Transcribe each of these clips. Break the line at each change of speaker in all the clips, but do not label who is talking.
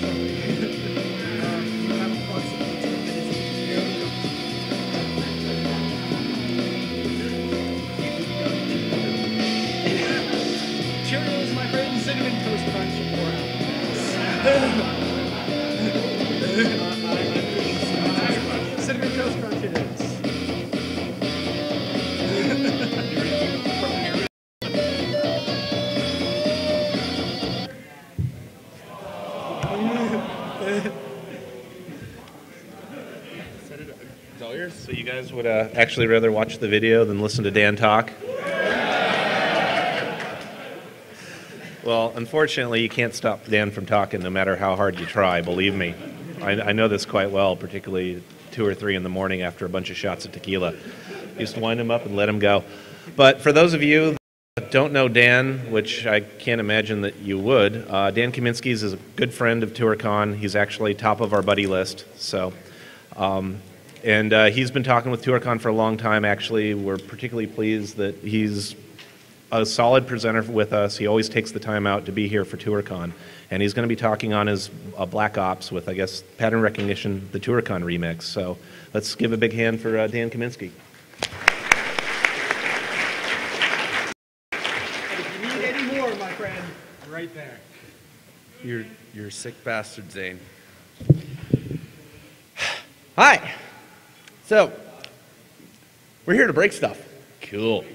Cheerios,
would uh, actually rather watch the video than listen to Dan talk? Well, unfortunately, you can't stop Dan from talking no matter how hard you try, believe me. I, I know this quite well, particularly two or three in the morning after a bunch of shots of tequila. To wind him up and let him go. But for those of you that don't know Dan, which I can't imagine that you would, uh, Dan Kaminsky is a good friend of ToorCon. He's actually top of our buddy list. So, um, and uh, he's been talking with ToorCon for a long time. Actually, we're particularly pleased that he's a solid presenter with us. He always takes the time out to be here for ToorCon, and he's going to be talking on his uh, Black Ops with, I guess, pattern recognition, the ToorCon remix. So let's give a big hand for uh, Dan Kaminsky.
If you need any more, my friend, right there.
You're, you're a sick bastard, Zane. Hi. So, we're here to break stuff. Cool.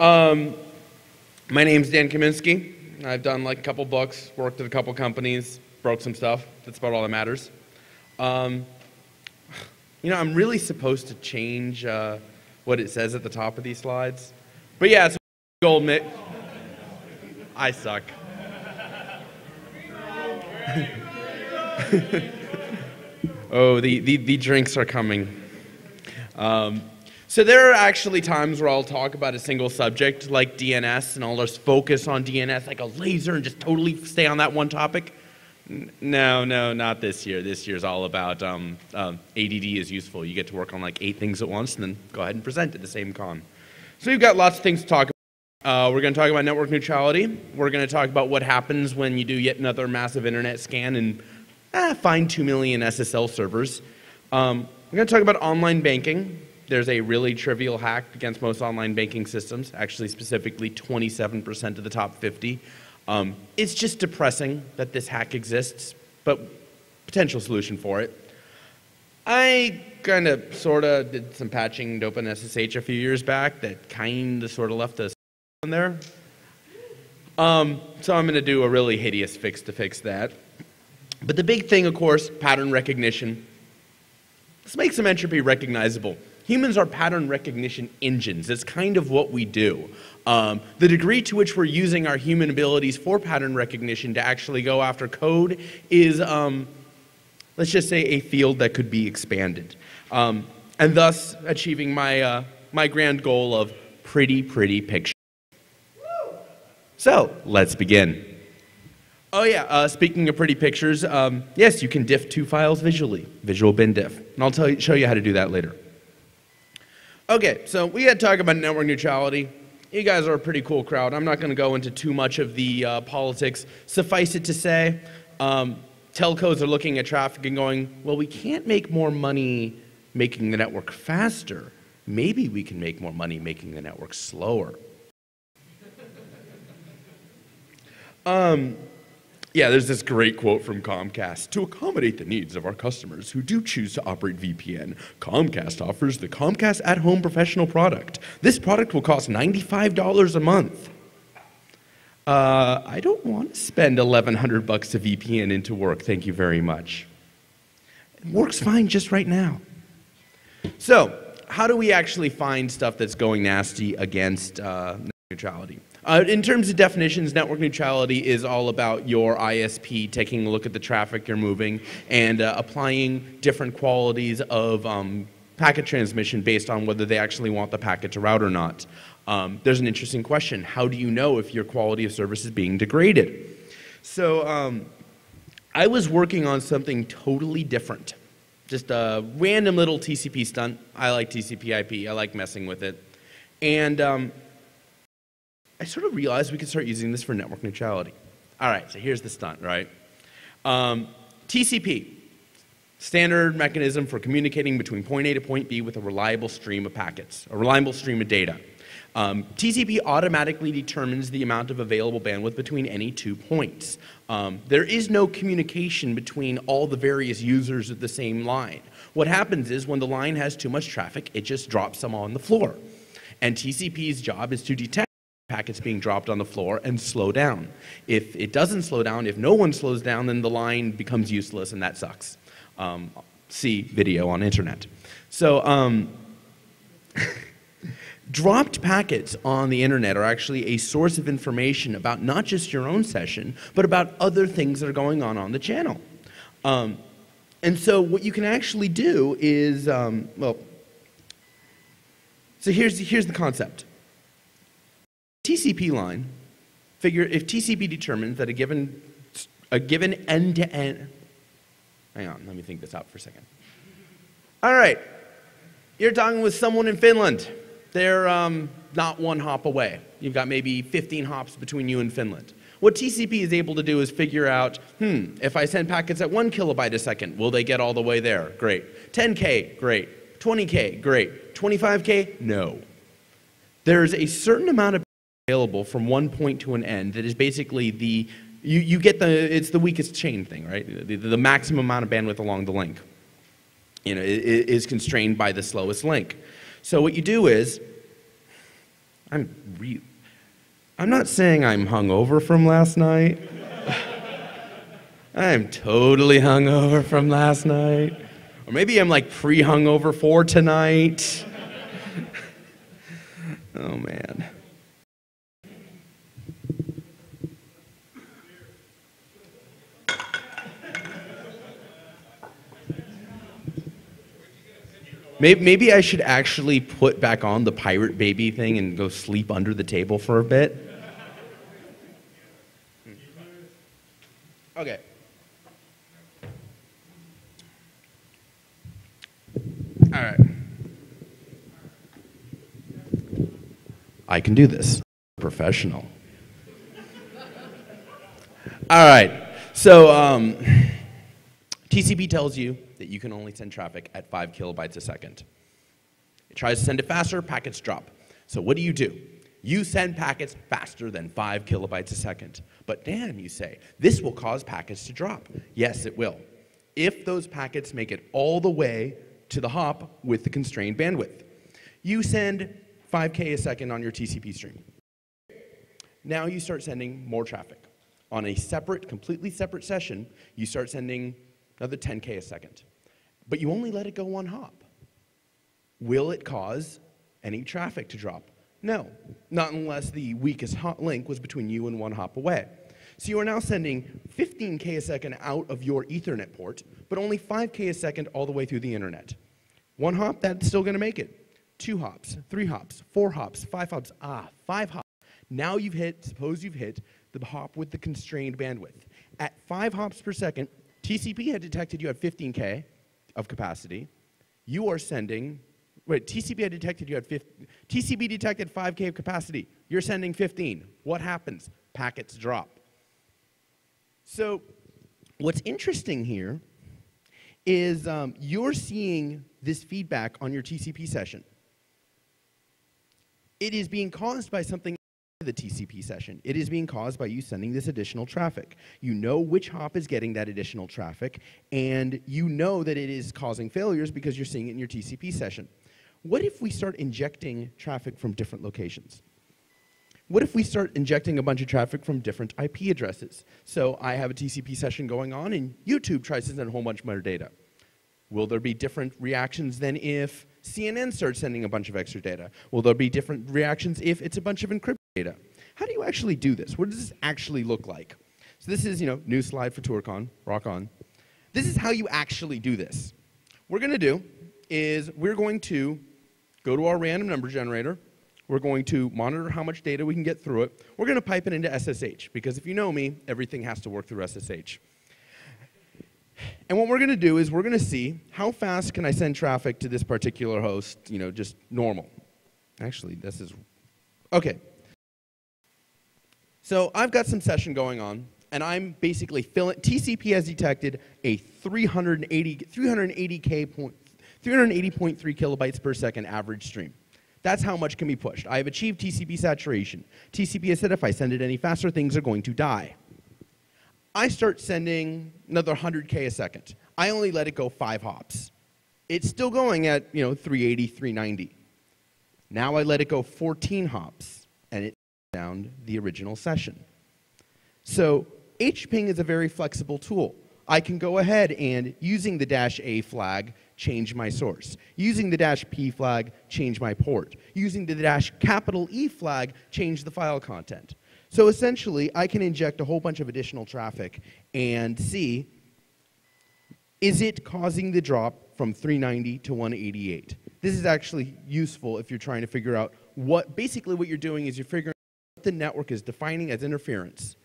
Um, my name's Dan Kaminsky. I've done like a couple books, worked at a couple companies, broke some stuff. That's about all that matters. Um, you know, I'm really supposed to change uh, what it says at the top of these slides. But yeah, it's gold mitt. I suck. oh, the, the, the drinks are coming. Um, so there are actually times where I'll talk about a single subject like DNS and I'll just focus on DNS like a laser and just totally stay on that one topic. No, no, not this year. This year's all about um, um, ADD is useful. You get to work on like eight things at once and then go ahead and present at the same con. So we've got lots of things to talk about. Uh, we're going to talk about network neutrality. We're going to talk about what happens when you do yet another massive internet scan and ah, find 2 million SSL servers. Um, we're going to talk about online banking. There's a really trivial hack against most online banking systems, actually, specifically 27% of the top 50. Um, it's just depressing that this hack exists, but potential solution for it. I kind of, sort of did some patching to OpenSSH a few years back that kind of, sort of left us on there. Um, so I'm going to do a really hideous fix to fix that. But the big thing, of course, pattern recognition. Let's make some entropy recognizable. Humans are pattern recognition engines. It's kind of what we do. Um, the degree to which we're using our human abilities for pattern recognition to actually go after code is, um, let's just say, a field that could be expanded. Um, and thus achieving my, uh, my grand goal of pretty, pretty pictures. So let's begin. Oh yeah, uh, speaking of pretty pictures, um, yes, you can diff two files visually, visual bin diff. And I'll tell you, show you how to do that later. Okay, so we had to talk about network neutrality. You guys are a pretty cool crowd. I'm not going to go into too much of the uh, politics. Suffice it to say, um, telcos are looking at traffic and going, well, we can't make more money making the network faster. Maybe we can make more money making the network slower. Um, yeah, there's this great quote from Comcast. To accommodate the needs of our customers who do choose to operate VPN, Comcast offers the Comcast at Home Professional product. This product will cost $95 a month. Uh, I don't want to spend 1100 bucks to VPN into work, thank you very much. It works fine just right now. So, how do we actually find stuff that's going nasty against uh, neutrality? Uh, in terms of definitions, network neutrality is all about your ISP taking a look at the traffic you're moving and uh, applying different qualities of um, packet transmission based on whether they actually want the packet to route or not. Um, there's an interesting question. How do you know if your quality of service is being degraded? So um, I was working on something totally different. Just a random little TCP stunt. I like TCP IP. I like messing with it. And um, I sort of realized we could start using this for network neutrality. All right, so here's the stunt, right? Um, TCP, standard mechanism for communicating between point A to point B with a reliable stream of packets, a reliable stream of data. Um, TCP automatically determines the amount of available bandwidth between any two points. Um, there is no communication between all the various users of the same line. What happens is when the line has too much traffic, it just drops them on the floor. And TCP's job is to detect packets being dropped on the floor and slow down. If it doesn't slow down, if no one slows down, then the line becomes useless and that sucks. Um, see video on internet. So um, dropped packets on the internet are actually a source of information about not just your own session, but about other things that are going on on the channel. Um, and so what you can actually do is, um, well, so here's, here's the concept. TCP line, figure if TCP determines that a given, a given end-to-end, hang on, let me think this out for a second. All right, you're talking with someone in Finland. They're um, not one hop away. You've got maybe 15 hops between you and Finland. What TCP is able to do is figure out, hmm, if I send packets at one kilobyte a second, will they get all the way there? Great. 10K, great. 20K, great. 25K, no. There's a certain amount of available from one point to an end that is basically the, you, you get the, it's the weakest chain thing, right? The, the maximum amount of bandwidth along the link, you know, is constrained by the slowest link. So what you do is, I'm re I'm not saying I'm hungover from last night. I'm totally hungover from last night. Or maybe I'm like pre hungover for tonight. oh man. Maybe, maybe I should actually put back on the pirate baby thing and go sleep under the table for a bit. Okay. All right. I can do this. Professional. All right. So, um, TCP tells you that you can only send traffic at 5 kilobytes a second. It tries to send it faster, packets drop. So what do you do? You send packets faster than 5 kilobytes a second. But Dan, you say, this will cause packets to drop. Yes, it will. If those packets make it all the way to the hop with the constrained bandwidth. You send 5K a second on your TCP stream. Now you start sending more traffic. On a separate, completely separate session, you start sending another 10K a second. But you only let it go one hop. Will it cause any traffic to drop? No, not unless the weakest link was between you and one hop away. So you are now sending 15K a second out of your Ethernet port, but only 5K a second all the way through the internet. One hop, that's still going to make it. Two hops, three hops, four hops, five hops, ah, five hops. Now you've hit, suppose you've hit the hop with the constrained bandwidth. At five hops per second, TCP had detected you had 15K of capacity. You are sending, wait, TCP I detected you had 15, TCP detected 5K of capacity. You're sending 15. What happens? Packets drop. So what's interesting here is um, you're seeing this feedback on your TCP session. It is being caused by something the TCP session. It is being caused by you sending this additional traffic. You know which hop is getting that additional traffic, and you know that it is causing failures because you're seeing it in your TCP session. What if we start injecting traffic from different locations? What if we start injecting a bunch of traffic from different IP addresses? So I have a TCP session going on, and YouTube tries to send a whole bunch more data. Will there be different reactions than if CNN starts sending a bunch of extra data? Will there be different reactions if it's a bunch of encrypted data? How do you actually do this? What does this actually look like? So this is, you know, new slide for ToorCon, rock on. This is how you actually do this. What we're going to do is we're going to go to our random number generator. We're going to monitor how much data we can get through it. We're going to pipe it into SSH because if you know me, everything has to work through SSH. And what we're going to do is we're going to see how fast can I send traffic to this particular host, you know, just normal. Actually, this is, okay. So I've got some session going on and I'm basically filling. TCP has detected a 380 380k point 380.3 kilobytes per second average stream. That's how much can be pushed. I have achieved TCP saturation. TCP has said if I send it any faster, things are going to die. I start sending another 100k a second. I only let it go five hops. It's still going at you know 380, 390. Now I let it go 14 hops, down the original session. So HPing is a very flexible tool. I can go ahead and, using the dash A flag, change my source. Using the dash P flag, change my port. Using the dash capital E flag, change the file content. So essentially, I can inject a whole bunch of additional traffic and see, is it causing the drop from 390 to 188? This is actually useful if you're trying to figure out what, basically what you're doing is you're figuring the network is defining as interference.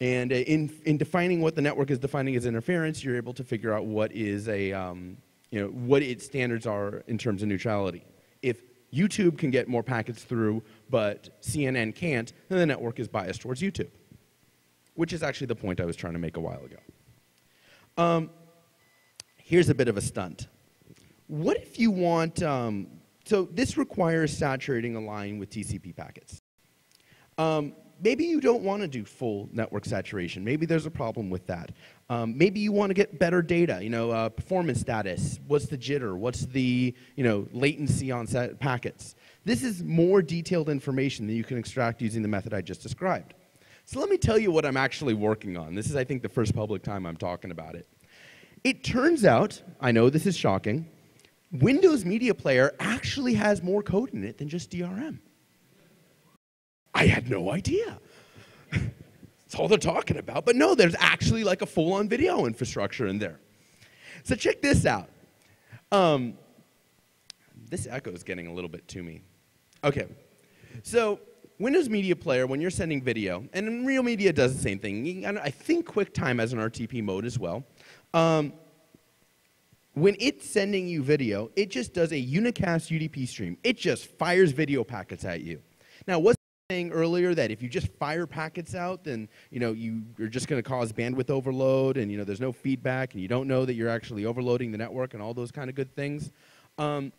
And uh, in, in defining what the network is defining as interference, you're able to figure out what is a, um, you know, what its standards are in terms of neutrality. If YouTube can get more packets through, but CNN can't, then the network is biased towards YouTube, which is actually the point I was trying to make a while ago. Um, here's a bit of a stunt. What if you want, um, so this requires saturating a line with TCP packets. Um, maybe you don't want to do full network saturation. Maybe there's a problem with that. Um, maybe you want to get better data, you know, uh, performance status, what's the jitter, what's the, you know, latency on packets. This is more detailed information than you can extract using the method I just described. So let me tell you what I'm actually working on. This is, I think, the first public time I'm talking about it. It turns out, I know this is shocking, Windows Media Player actually has more code in it than just DRM. I had no idea. That's all they're talking about. But no, there's actually like a full on video infrastructure in there. So check this out. Um, this echo is getting a little bit to me. Okay. So Windows Media Player, when you're sending video, and Real Media does the same thing. I think QuickTime has an RTP mode as well. Um, when it's sending you video, it just does a unicast UDP stream. It just fires video packets at you. Now, what's saying earlier that if you just fire packets out, then you know you, are just going to cause bandwidth overload, and you know there's no feedback, and you don't know that you're actually overloading the network, and all those kind of good things. Um,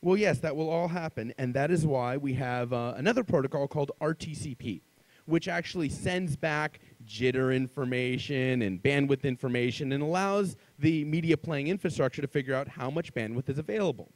well, yes, that will all happen, and that is why we have uh, another protocol called RTCP, which actually sends back jitter information and bandwidth information, and allows the media playing infrastructure to figure out how much bandwidth is available.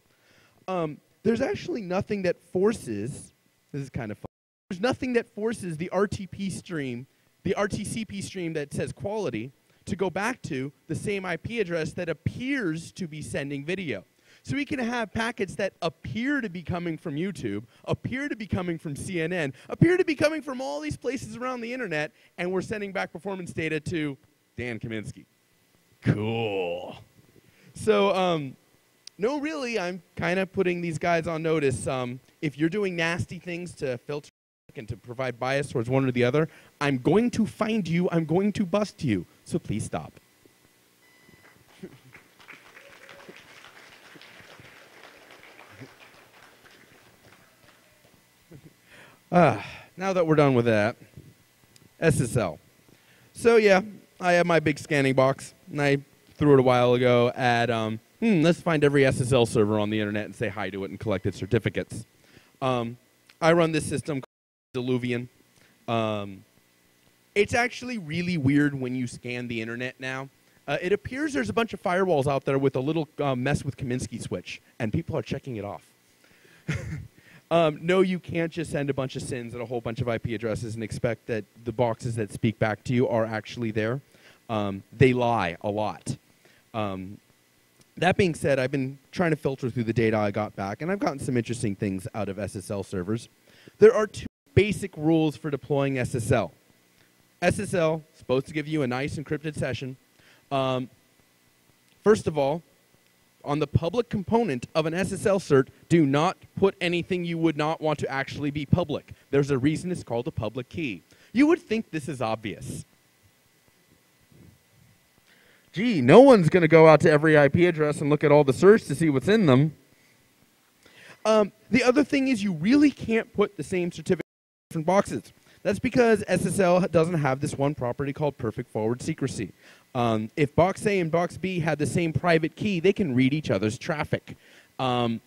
Um, there's actually nothing that forces. This is kind of fun there's nothing that forces the RTP stream, the RTCP stream that says quality, to go back to the same IP address that appears to be sending video. So we can have packets that appear to be coming from YouTube, appear to be coming from CNN, appear to be coming from all these places around the internet, and we're sending back performance data to Dan Kaminsky. Cool. So, um, no, really, I'm kind of putting these guys on notice. Um, if you're doing nasty things to filter and to provide bias towards one or the other, I'm going to find you, I'm going to bust you. So please stop. uh, now that we're done with that, SSL. So yeah, I have my big scanning box, and I threw it a while ago at, um, hmm, let's find every SSL server on the internet and say hi to it and collect its certificates. Um, I run this system Diluvian. Um, it's actually really weird when you scan the internet now. Uh, it appears there's a bunch of firewalls out there with a little uh, mess with Kaminsky switch, and people are checking it off. um, no, you can't just send a bunch of SYNs and a whole bunch of IP addresses and expect that the boxes that speak back to you are actually there. Um, they lie a lot. Um, that being said, I've been trying to filter through the data I got back, and I've gotten some interesting things out of SSL servers. There are two basic rules for deploying SSL. SSL is supposed to give you a nice encrypted session. Um, first of all, on the public component of an SSL cert, do not put anything you would not want to actually be public. There's a reason it's called a public key. You would think this is obvious. Gee, no one's going to go out to every IP address and look at all the certs to see what's in them. Um, the other thing is you really can't put the same certificate different boxes. That's because SSL doesn't have this one property called perfect forward secrecy. Um, if box A and box B have the same private key, they can read each other's traffic. Um,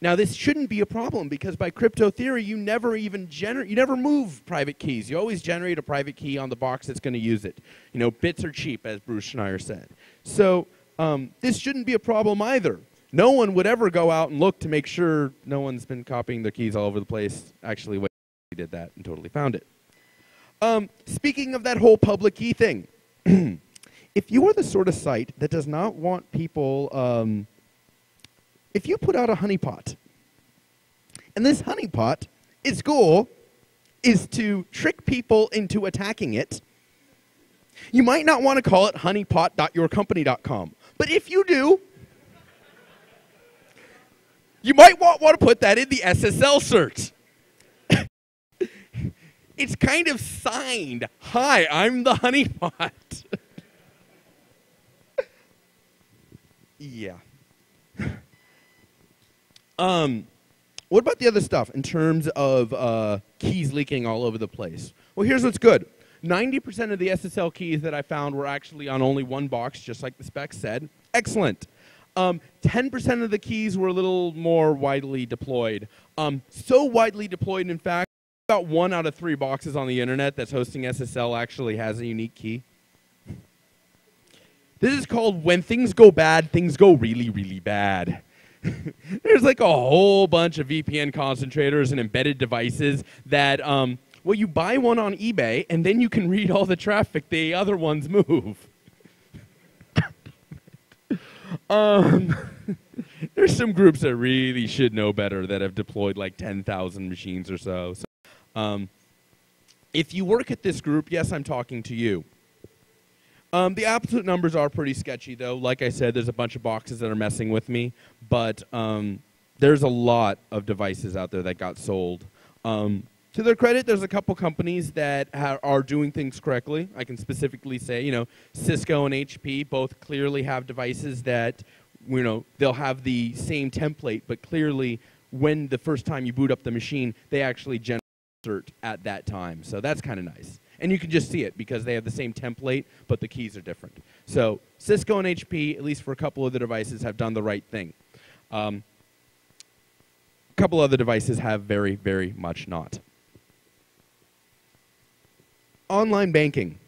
now, this shouldn't be a problem because by crypto theory, you never even generate, you never move private keys. You always generate a private key on the box that's going to use it. You know, bits are cheap, as Bruce Schneier said. So um, this shouldn't be a problem either. No one would ever go out and look to make sure no one's been copying their keys all over the place. Actually, did that and totally found it. Um, speaking of that whole public key thing, if you are the sort of site that does not want people um, if you put out a honeypot, and this honeypot, its goal is to trick people into attacking it, you might not want to call it honeypot.yourcompany.com. But if you do, you might want, want to put that in the SSL search. It's kind of signed, Hi, I'm the honeypot. yeah. Um, what about the other stuff in terms of uh, keys leaking all over the place? Well, here's what's good. 90% of the SSL keys that I found were actually on only one box, just like the specs said. Excellent. Um, 10% of the keys were a little more widely deployed. Um, so widely deployed, in fact, about one out of three boxes on the internet that's hosting SSL actually has a unique key. This is called when things go bad, things go really, really bad. there's like a whole bunch of VPN concentrators and embedded devices that, um, well, you buy one on eBay and then you can read all the traffic the other ones move. um, there's some groups that really should know better that have deployed like 10,000 machines or so. so um, if you work at this group, yes, I'm talking to you. Um, the absolute numbers are pretty sketchy, though. Like I said, there's a bunch of boxes that are messing with me, but um, there's a lot of devices out there that got sold. Um, to their credit, there's a couple companies that are doing things correctly. I can specifically say, you know, Cisco and HP both clearly have devices that, you know, they'll have the same template, but clearly, when the first time you boot up the machine, they actually generate at that time. So that's kind of nice. And you can just see it because they have the same template, but the keys are different. So Cisco and HP, at least for a couple of the devices, have done the right thing. Um, a couple other devices have very, very much not. Online banking.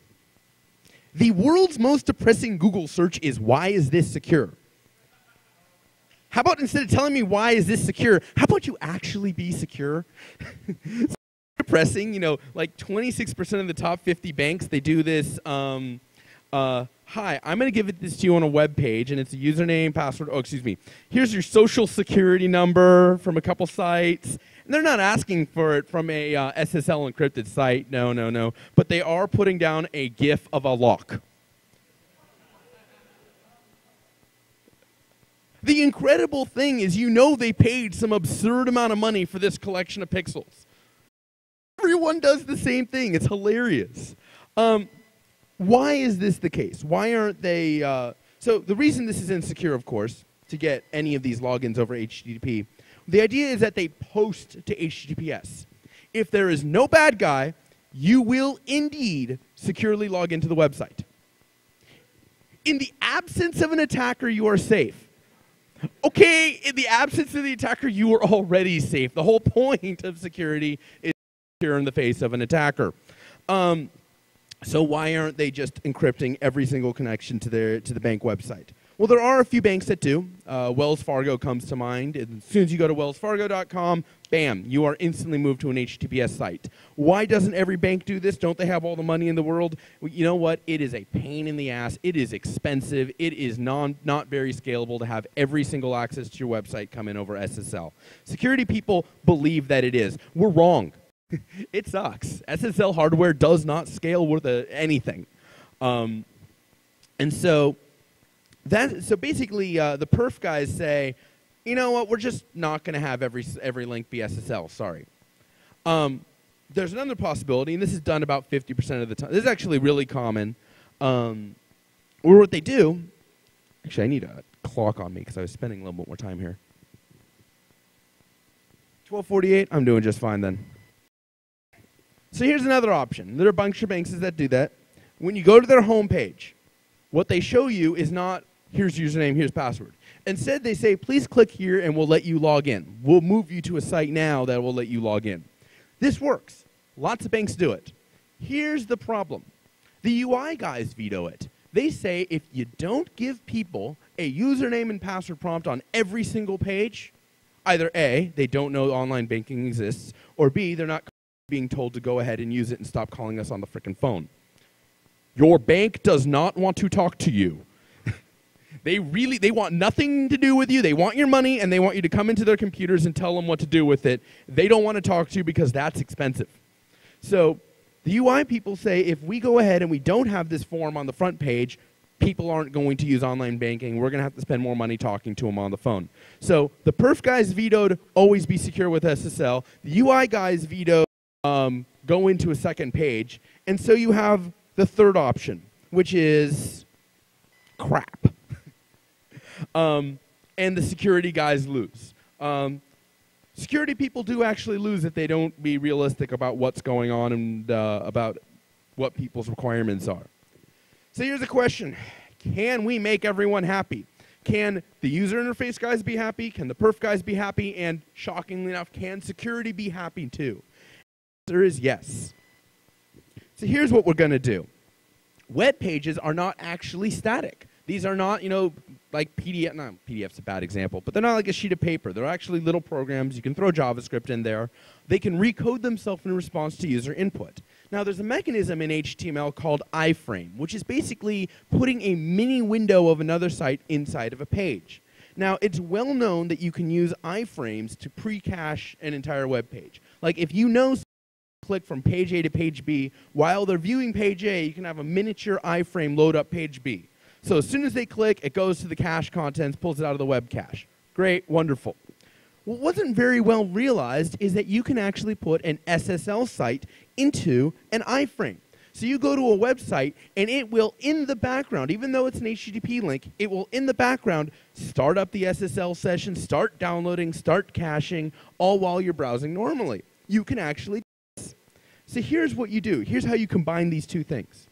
The world's most depressing Google search is why is this secure? How about instead of telling me why is this secure, how about you actually be secure? depressing. You know, like 26% of the top 50 banks, they do this. Um, uh, hi, I'm going to give it this to you on a web page, and it's a username, password. Oh, excuse me. Here's your social security number from a couple sites. And they're not asking for it from a uh, SSL encrypted site. No, no, no. But they are putting down a GIF of a lock. The incredible thing is, you know, they paid some absurd amount of money for this collection of pixels. Everyone does the same thing. It's hilarious. Um, why is this the case? Why aren't they? Uh, so the reason this is insecure, of course, to get any of these logins over HTTP, the idea is that they post to HTTPS. If there is no bad guy, you will indeed securely log into the website. In the absence of an attacker, you are safe. Okay, in the absence of the attacker, you are already safe. The whole point of security is in the face of an attacker. Um, so why aren't they just encrypting every single connection to their to the bank website? Well, there are a few banks that do. Uh, Wells Fargo comes to mind. As soon as you go to wellsfargo.com, bam, you are instantly moved to an HTTPS site. Why doesn't every bank do this? Don't they have all the money in the world? Well, you know what? It is a pain in the ass. It is expensive. It is non, not very scalable to have every single access to your website come in over SSL. Security people believe that it is. We're wrong. it sucks. SSL hardware does not scale with anything. Um, and so that so basically uh, the perf guys say, you know what, we're just not going to have every every link be SSL. Sorry. Um, there's another possibility, and this is done about 50% of the time. This is actually really common. Um, or what they do, actually, I need a clock on me because I was spending a little bit more time here. 1248, I'm doing just fine then. So here's another option. There are a bunch of banks that do that. When you go to their homepage, what they show you is not here's username, here's password. Instead, they say, please click here and we'll let you log in. We'll move you to a site now that will let you log in. This works. Lots of banks do it. Here's the problem the UI guys veto it. They say if you don't give people a username and password prompt on every single page, either A, they don't know online banking exists, or B, they're not being told to go ahead and use it and stop calling us on the frickin' phone. Your bank does not want to talk to you. they really they want nothing to do with you. They want your money and they want you to come into their computers and tell them what to do with it. They don't want to talk to you because that's expensive. So the UI people say if we go ahead and we don't have this form on the front page, people aren't going to use online banking. We're going to have to spend more money talking to them on the phone. So the perf guys vetoed always be secure with SSL. The UI guys vetoed um, go into a second page. And so you have the third option, which is crap. um, and the security guys lose. Um, security people do actually lose if they don't be realistic about what's going on and uh, about what people's requirements are. So here's a question Can we make everyone happy? Can the user interface guys be happy? Can the perf guys be happy? And shockingly enough, can security be happy too? Answer is yes. So here's what we're going to do. Web pages are not actually static. These are not, you know, like PDF. No, PDF's a bad example, but they're not like a sheet of paper. They're actually little programs. You can throw JavaScript in there. They can recode themselves in response to user input. Now, there's a mechanism in HTML called iframe, which is basically putting a mini window of another site inside of a page. Now, it's well known that you can use iframes to pre-cache an entire web page. Like if you know click from page A to page B. While they're viewing page A, you can have a miniature iframe load up page B. So as soon as they click, it goes to the cache contents, pulls it out of the web cache. Great, wonderful. What wasn't very well realized is that you can actually put an SSL site into an iframe. So you go to a website and it will, in the background, even though it's an HTTP link, it will, in the background, start up the SSL session, start downloading, start caching, all while you're browsing normally. You can actually so here's what you do. Here's how you combine these two things.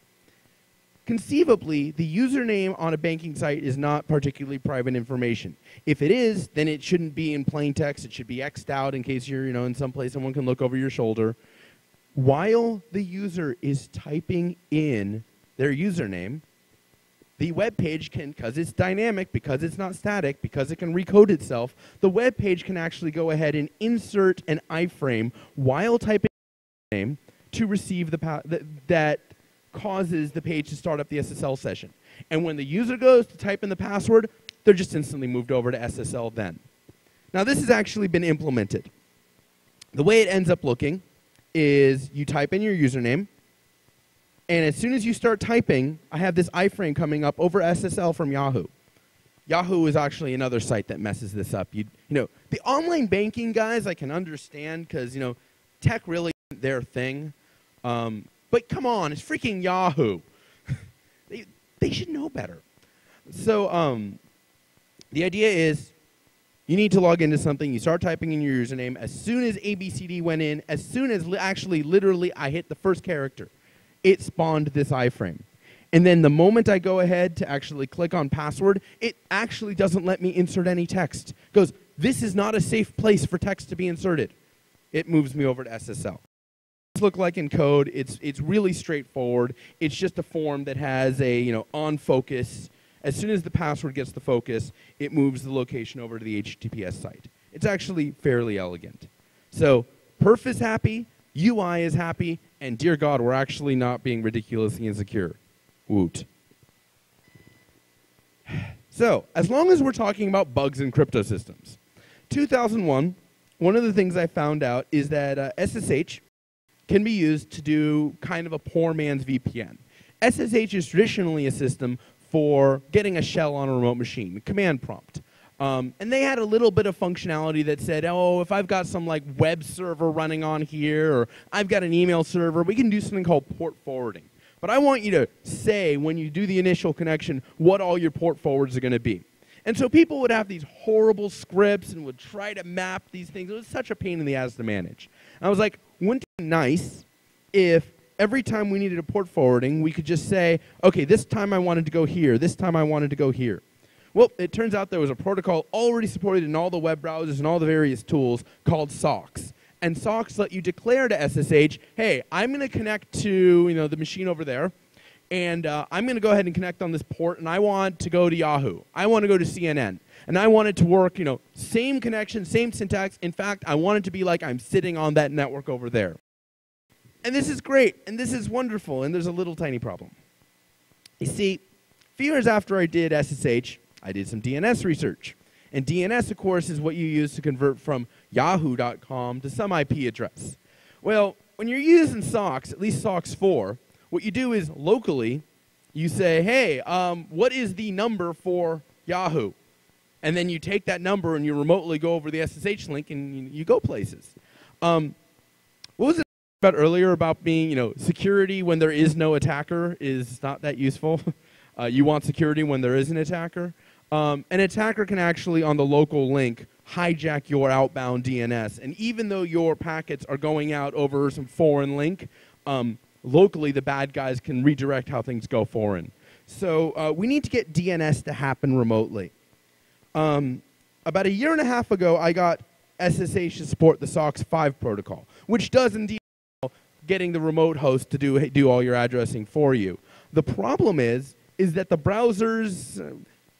Conceivably, the username on a banking site is not particularly private information. If it is, then it shouldn't be in plain text. It should be xed out in case you're, you know, in some place someone can look over your shoulder. While the user is typing in their username, the web page can, because it's dynamic, because it's not static, because it can recode itself, the web page can actually go ahead and insert an iframe while typing name to receive the pa- that, that causes the page to start up the SSL session. And when the user goes to type in the password, they're just instantly moved over to SSL then. Now, this has actually been implemented. The way it ends up looking is you type in your username, and as soon as you start typing, I have this iframe coming up over SSL from Yahoo. Yahoo is actually another site that messes this up. You, you know, the online banking guys I can understand because you know, tech really their thing. Um, but come on, it's freaking Yahoo. they, they should know better. So um, the idea is you need to log into something. You start typing in your username. As soon as ABCD went in, as soon as li- actually, literally, I hit the first character, it spawned this iframe. And then the moment I go ahead to actually click on password, it actually doesn't let me insert any text. It goes, this is not a safe place for text to be inserted. It moves me over to SSL look like in code. It's it's really straightforward. It's just a form that has a you know on focus. As soon as the password gets the focus, it moves the location over to the HTTPS site. It's actually fairly elegant. So perf is happy, UI is happy, and dear God, we're actually not being ridiculously insecure. Woot. So, as long as we're talking about bugs in crypto systems, 2001, one of the things I found out is that uh, SSH, can be used to do kind of a poor man's VPN. SSH is traditionally a system for getting a shell on a remote machine, command prompt. Um, and they had a little bit of functionality that said, oh, if I've got some like web server running on here, or I've got an email server, we can do something called port forwarding. But I want you to say when you do the initial connection what all your port forwards are going to be. And so people would have these horrible scripts and would try to map these things. It was such a pain in the ass to manage. And I was like, wouldn't it be nice if every time we needed a port forwarding, we could just say, okay, this time I wanted to go here, this time I wanted to go here. Well, it turns out there was a protocol already supported in all the web browsers and all the various tools called SOCKS. And SOCKS let you declare to SSH, hey, I'm going to connect to you know, the machine over there, and uh, I'm going to go ahead and connect on this port, and I want to go to Yahoo. I want to go to CNN. And I want it to work, you know, same connection, same syntax. In fact, I want it to be like I'm sitting on that network over there. And this is great, and this is wonderful, and there's a little tiny problem. You see, a few years after I did SSH, I did some DNS research. And DNS, of course, is what you use to convert from yahoo.com to some IP address. Well, when you're using SOCKS, at least SOCKS 4, what you do is locally, you say, hey, um, what is the number for Yahoo? And then you take that number and you remotely go over the SSH link and you, you go places. Um, what was it about earlier about being, you know, security when there is no attacker is not that useful? uh, you want security when there is an attacker. Um, an attacker can actually, on the local link, hijack your outbound DNS. And even though your packets are going out over some foreign link, um, locally the bad guys can redirect how things go foreign. So uh, we need to get DNS to happen remotely. Um, about a year and a half ago, I got SSH to support the SOCKS 5 protocol, which does indeed getting the remote host to do, do all your addressing for you. The problem is, is that the browsers, uh,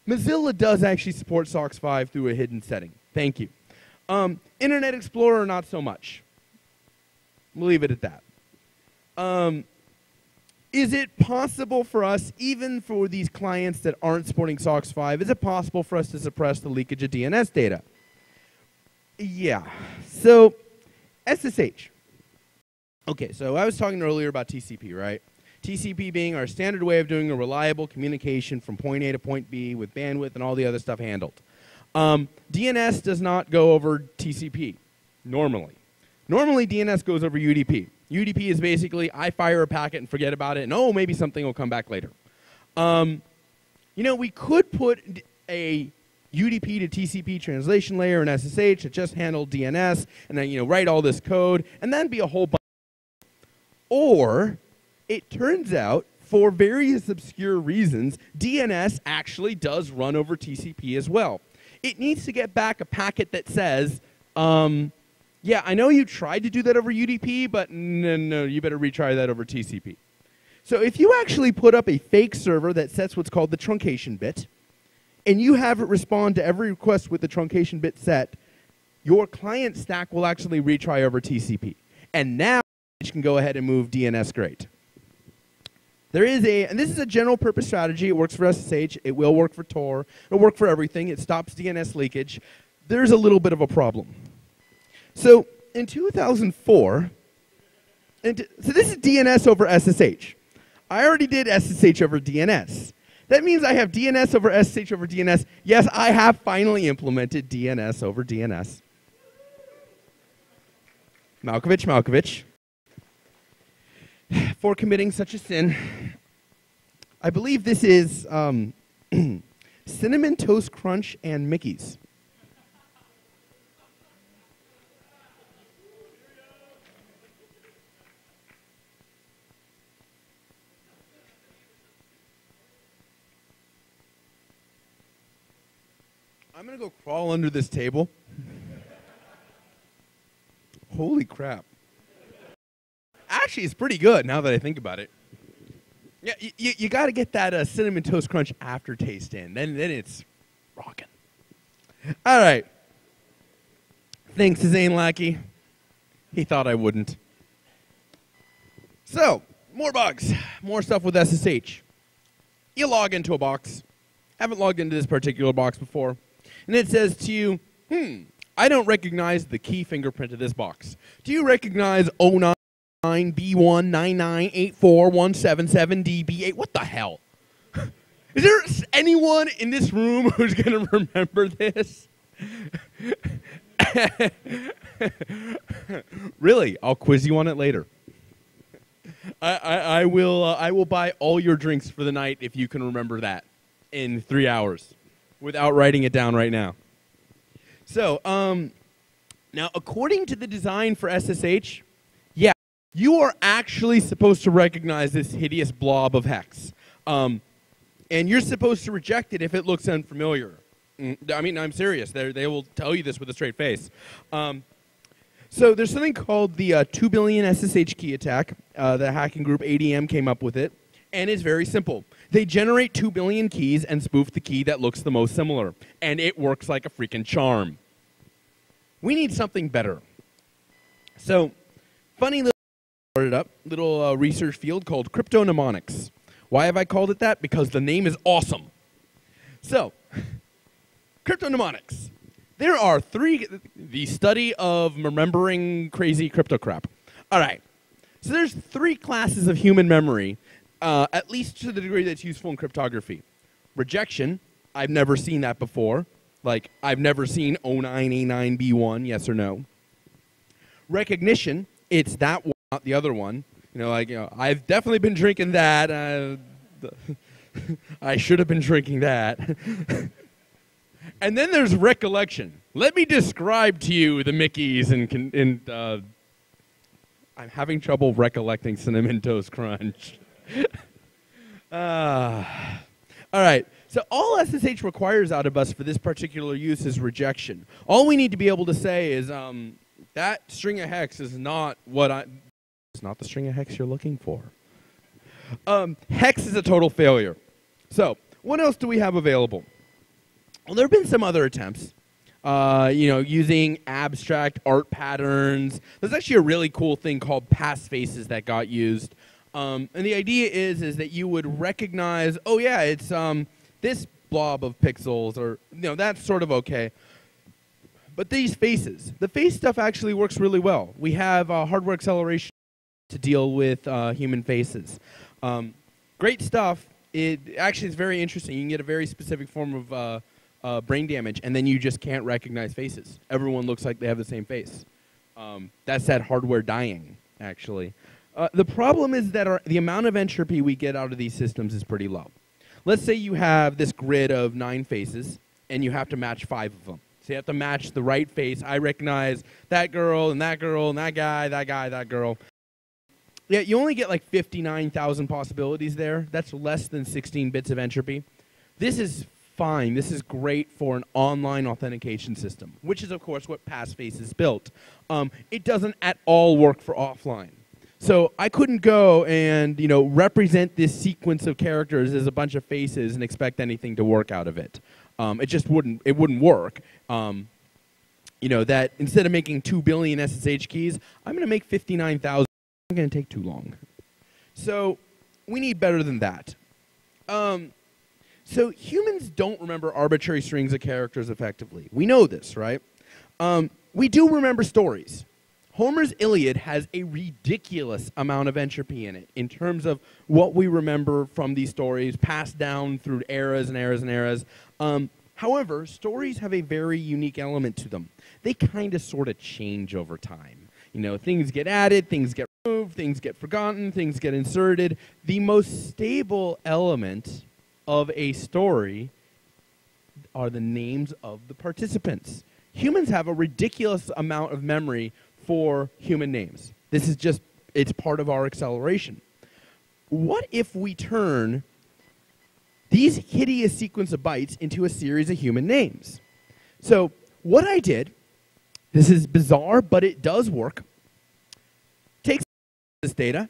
Mozilla does actually support SOCKS 5 through a hidden setting. Thank you. Um, Internet Explorer, not so much. We'll leave it at that. Um, is it possible for us, even for these clients that aren't supporting SOCKS 5, is it possible for us to suppress the leakage of DNS data? Yeah. So, SSH. Okay, so I was talking earlier about TCP, right? TCP being our standard way of doing a reliable communication from point A to point B with bandwidth and all the other stuff handled. Um, DNS does not go over TCP normally. Normally, DNS goes over UDP. UDP is basically I fire a packet and forget about it, and oh, maybe something will come back later. Um, you know, we could put a UDP to TCP translation layer in SSH that just handle DNS, and then you know write all this code, and then be a whole bunch. Or it turns out, for various obscure reasons, DNS actually does run over TCP as well. It needs to get back a packet that says, um, yeah, I know you tried to do that over UDP, but no, no, you better retry that over TCP. So if you actually put up a fake server that sets what's called the truncation bit, and you have it respond to every request with the truncation bit set, your client stack will actually retry over TCP. And now you can go ahead and move DNS great. There is a, and this is a general purpose strategy. It works for SSH. It will work for Tor. It'll work for everything. It stops DNS leakage. There's a little bit of a problem. So in 2004, and so this is DNS over SSH. I already did SSH over DNS. That means I have DNS over SSH over DNS. Yes, I have finally implemented DNS over DNS. Malkovich, Malkovich. For committing such a sin, I believe this is um, Cinnamon Toast Crunch and Mickey's. I'm to go crawl under this table. Holy crap. Actually, it's pretty good now that I think about it. Yeah, you, you got to get that uh, cinnamon toast crunch aftertaste in. Then, then it's rocking. All right. Thanks Zane Lackey. He thought I wouldn't. So, more bugs, more stuff with SSH. You log into a box. Haven't logged into this particular box before and it says to you, hmm, I don't recognize the key fingerprint of this box. Do you recognize 09B199841777DB8? What the hell? Is there anyone in this room who's going to remember this? really, I'll quiz you on it later. I, I, I will, uh, I will buy all your drinks for the night if you can remember that in three hours without writing it down right now. So, um, now according to the design for SSH, yeah, you are actually supposed to recognize this hideous blob of hex. Um, and you're supposed to reject it if it looks unfamiliar. Mm, I mean, I'm serious. They're, they will tell you this with a straight face. Um, so there's something called the uh, 2 billion SSH key attack. Uh, the hacking group ADM came up with it, and it's very simple. They generate 2 billion keys and spoof the key that looks the most similar, and it works like a freaking charm. We need something better. So, funny little started up little uh, research field called crypto mnemonics. Why have I called it that? Because the name is awesome. So, crypto mnemonics. There are three, the study of remembering crazy crypto crap. All right. So there's three classes of human memory, uh, at least to the degree that's useful in cryptography. Rejection, I've never seen that before. Like, I've never seen 09A9B1, yes or no. Recognition, it's that one, not the other one. You know, like, you know, I've definitely been drinking that. Uh, I should have been drinking that. and then there's recollection. Let me describe to you the Mickeys and, and uh, I'm having trouble recollecting Cinnamon Toast Crunch. uh, all right. So all SSH requires out of us for this particular use is rejection. All we need to be able to say is um, that string of hex is not what I. It's not the string of hex you're looking for. Um, hex is a total failure. So what else do we have available? Well, there have been some other attempts. Uh, you know, using abstract art patterns. There's actually a really cool thing called passfaces that got used. Um, and the idea is is that you would recognize, oh yeah, it's um, this blob of pixels, or you know, that's sort of okay. But these faces, the face stuff actually works really well. We have uh, hardware acceleration to deal with uh, human faces. Um, great stuff. It actually is very interesting. You can get a very specific form of uh, uh, brain damage, and then you just can't recognize faces. Everyone looks like they have the same face. Um, that's that hardware dying, actually. Uh, the problem is that our, the amount of entropy we get out of these systems is pretty low. Let's say you have this grid of nine faces, and you have to match five of them. So you have to match the right face. I recognize that girl, and that girl, and that guy, that guy, that girl. Yeah, you only get like 59,000 possibilities there. That's less than 16 bits of entropy. This is fine. This is great for an online authentication system, which is, of course, what Passface is built. Um, it doesn't at all work for offline. So I couldn't go and you know represent this sequence of characters as a bunch of faces and expect anything to work out of it. Um, it just wouldn't. It wouldn't work. Um, you know that instead of making two billion SSH keys, I'm going to make fifty-nine thousand. It's going to take too long. So we need better than that. Um, so humans don't remember arbitrary strings of characters effectively. We know this, right? Um, we do remember stories. Homer's Iliad has a ridiculous amount of entropy in it in terms of what we remember from these stories, passed down through eras and eras and eras. Um, however, stories have a very unique element to them. They kind of sort of change over time. You know, things get added, things get removed, things get forgotten, things get inserted. The most stable element of a story are the names of the participants. Humans have a ridiculous amount of memory for human names. This is just, it's part of our acceleration. What if we turn these hideous sequence of bytes into a series of human names? So, what I did, this is bizarre, but it does work. Takes this data.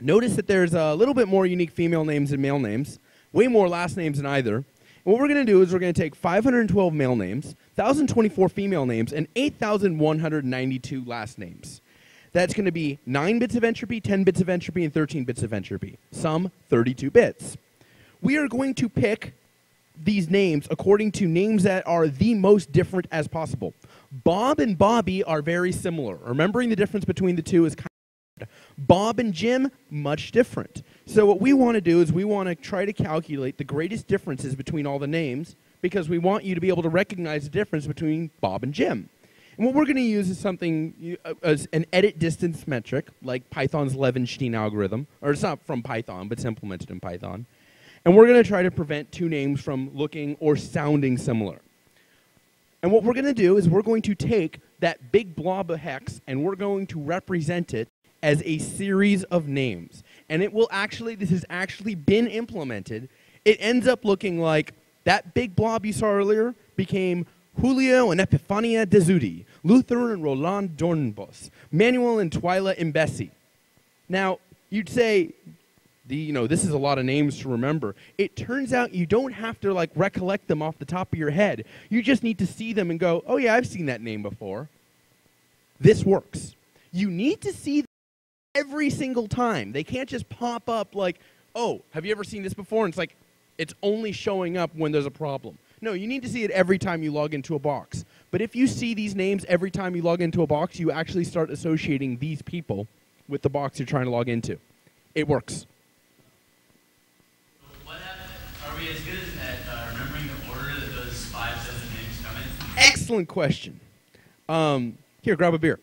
Notice that there's a little bit more unique female names than male names, way more last names than either. What we're going to do is we're going to take 512 male names, 1,024 female names, and 8,192 last names. That's going to be 9 bits of entropy, 10 bits of entropy, and 13 bits of entropy. Sum 32 bits. We are going to pick these names according to names that are the most different as possible. Bob and Bobby are very similar. Remembering the difference between the two is kind Bob and Jim, much different. So what we want to do is we want to try to calculate the greatest differences between all the names because we want you to be able to recognize the difference between Bob and Jim. And what we're going to use is something uh, as an edit distance metric, like Python's Levenshtein algorithm, or it's not from Python, but it's implemented in Python. And we're going to try to prevent two names from looking or sounding similar. And what we're going to do is we're going to take that big blob of hex and we're going to represent it as a series of names. And it will actually, this has actually been implemented. It ends up looking like that big blob you saw earlier became Julio and Epifania de Zudi, Luther and Roland Dornbos, Manuel and Twyla Imbesi. Now, you'd say, the, you know, this is a lot of names to remember. It turns out you don't have to like recollect them off the top of your head. You just need to see them and go, "Oh yeah, I've seen that name before." This works. You need to see every single time. They can't just pop up like, "Oh, have you ever seen this before?" And it's like it's only showing up when there's a problem. No, you need to see it every time you log into a box. But if you see these names every time you log into a box, you actually start associating these people with the box you're trying to log into. It works.
Are we as good at uh, remembering the order that those five sets of names come in?
Excellent question. Um, here, grab a beer.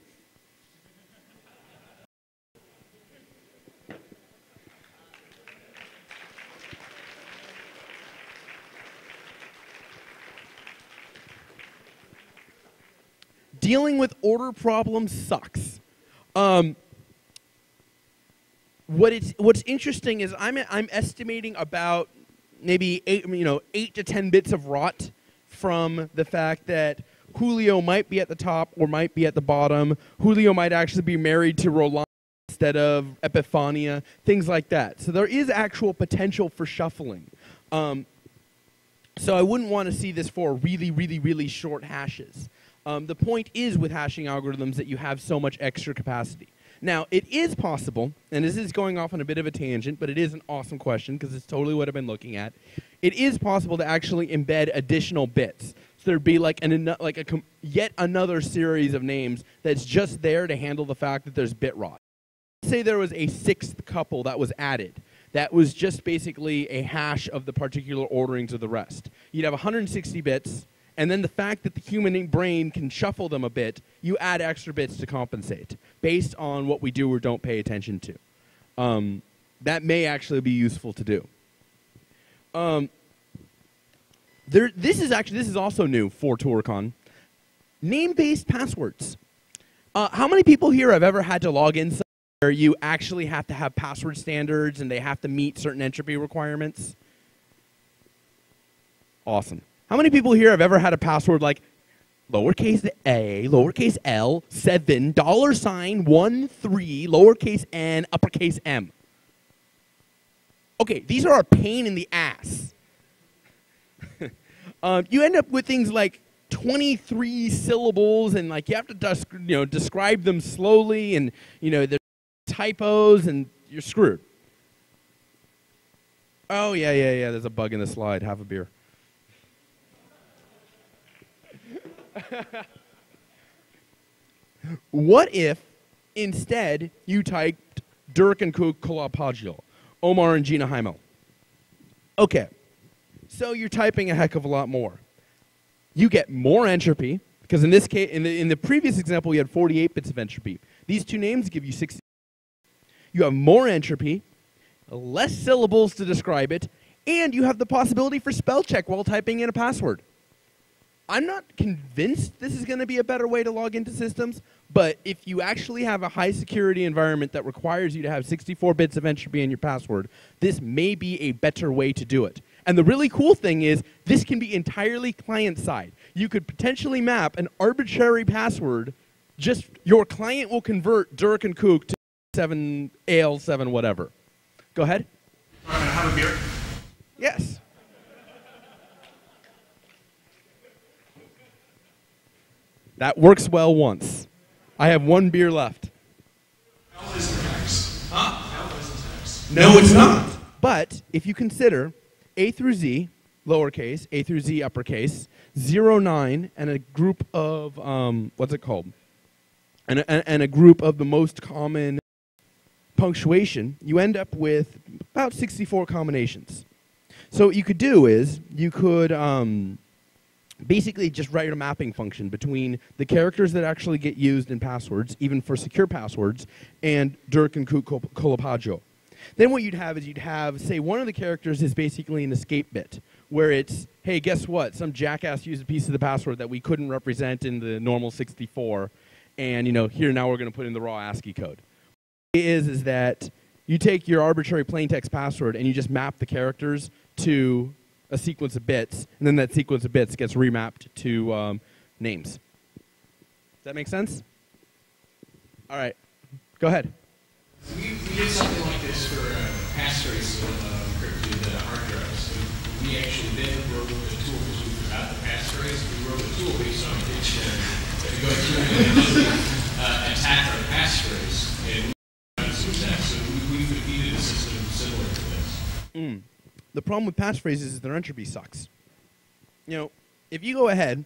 Dealing with order problems sucks. Um, what it's what's interesting is I'm I'm estimating about maybe eight you know eight to ten bits of rot from the fact that Julio might be at the top or might be at the bottom. Julio might actually be married to Roland instead of Epifania, things like that. So there is actual potential for shuffling. Um, so I wouldn't want to see this for really, really, really short hashes. Um, the point is with hashing algorithms that you have so much extra capacity. Now, it is possible, and this is going off on a bit of a tangent, but it is an awesome question because it's totally what I've been looking at. It is possible to actually embed additional bits. So there'd be like an like a yet another series of names that's just there to handle the fact that there's bit rot. Say there was a sixth couple that was added. That was just basically a hash of the particular orderings of the rest. You'd have 160 bits, and then the fact that the human brain can shuffle them a bit, you add extra bits to compensate based on what we do or don't pay attention to. Um, that may actually be useful to do. Um, there, this is actually this is also new for ToorCon. Name-based passwords. Uh, how many people here have ever had to log in where you actually have to have password standards and they have to meet certain entropy requirements? Awesome. How many people here have ever had a password like lowercase a, lowercase l, seven, dollar sign, one, three, lowercase n, uppercase m? Okay, these are a pain in the ass. um, you end up with things like 23 syllables and like you have to you know describe them slowly and you know there's typos and you're screwed. Oh yeah, yeah, yeah. There's a bug in the slide. Have a beer. What if instead you typed Dirk and Cook Kolapagio, Omar and Gina Heimel? Okay, so you're typing a heck of a lot more. You get more entropy because in this case, in the, in the previous example, you had 48 bits of entropy. These two names give you 60. You have more entropy, less syllables to describe it, and you have the possibility for spell check while typing in a password. I'm not convinced this is going to be a better way to log into systems, but if you actually have a high security environment that requires you to have 64 bits of entropy in your password, this may be a better way to do it. And the really cool thing is, this can be entirely client side. You could potentially map an arbitrary password, just your client will convert Dirk and Kook to 7 AL7 whatever. Go ahead.
Have a beer.
Yes. That works well once. I have one beer left.
L isn't X. Huh? Isn't X.
No, it's not. But if you consider A through Z, lowercase, A through Z, uppercase, 0, 9, and a group of, um, what's it called? And a, and a group of the most common punctuation, you end up with about 64 combinations. So what you could do is you could um, basically just write a mapping function between the characters that actually get used in passwords, even for secure passwords, and Dirk and Kolapagio. Then what you'd have is you'd have, say, one of the characters is basically an escape bit, where it's, hey, guess what? Some jackass used a piece of the password that we couldn't represent in the normal 64, and you know, here now we're going to put in the raw ASCII code. is is that you take your arbitrary plaintext password and you just map the characters to a sequence of bits, and then that sequence of bits gets remapped to um, names. Does that make sense? All right, go ahead.
We, we did something like this for uh, passphrase uh, encrypted uh, hard drives. We, we actually then wrote a tool because we forgot the passphrase. We wrote a tool based on dictionary to go through and uh, attack our passphrase. And we found success. So we, we defeated a system similar to this.
The problem with passphrases is their entropy sucks. You know, if you go ahead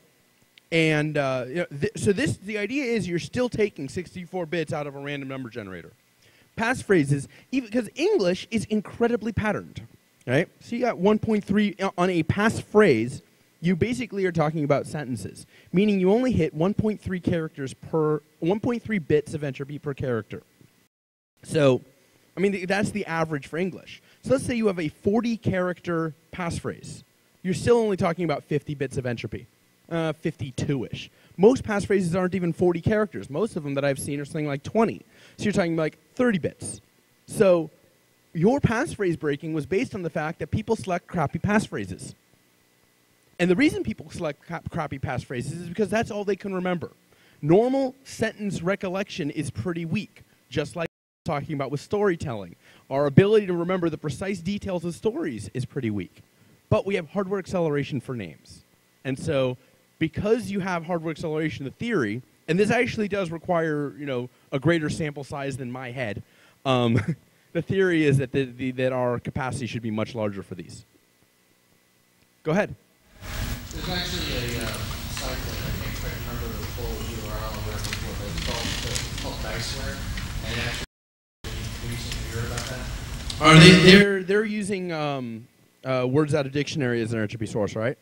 and uh, you know, th- so this the idea is you're still taking 64 bits out of a random number generator. Passphrases, even because English is incredibly patterned, right? So you got 1.3 on a passphrase. You basically are talking about sentences, meaning you only hit 1.3 characters per 1.3 bits of entropy per character. So, I mean, th- that's the average for English. So let's say you have a 40 character passphrase. You're still only talking about 50 bits of entropy, uh, 52 ish. Most passphrases aren't even 40 characters. Most of them that I've seen are something like 20. So you're talking like 30 bits. So your passphrase breaking was based on the fact that people select crappy passphrases. And the reason people select crap, crappy passphrases is because that's all they can remember. Normal sentence recollection is pretty weak, just like talking about with storytelling. Our ability to remember the precise details of stories is pretty weak. But we have hardware acceleration for names. And so, because you have hardware acceleration, the theory, and this actually does require you know a greater sample size than my head. Um, the theory is that the, the, that our capacity should be much larger for these. Go ahead.
There's actually a uh, site that I can't quite remember the full URL for, but it's called, it's called Diceware. And it actually, have you seen- heard about that?
Are they? They're they're using um, uh, words out of dictionary as an entropy source, right?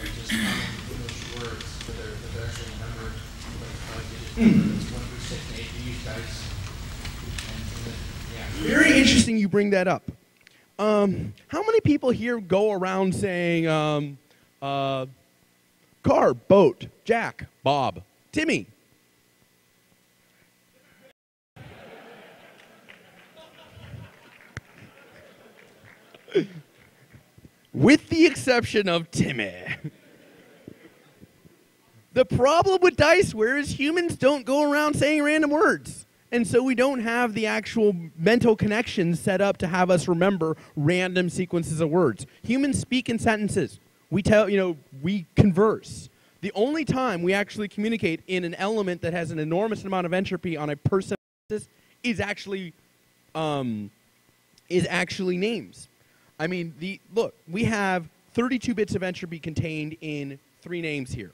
And just English words that are, that are actually numbered, like five digits, numbers, one through six and eight, you use dice. And, and then, yeah.
Very interesting you bring that up. Um, how many people here go around saying um, uh, car, boat, Jack, Bob, Timmy? With the exception of Timmy. The problem with Diceware is humans don't go around saying random words. And so we don't have the actual mental connections set up to have us remember random sequences of words. Humans speak in sentences. We tell, you know, we converse. The only time we actually communicate in an element that has an enormous amount of entropy on a person is actually um, is actually names. I mean, the look, we have 32 bits of entropy contained in three names here.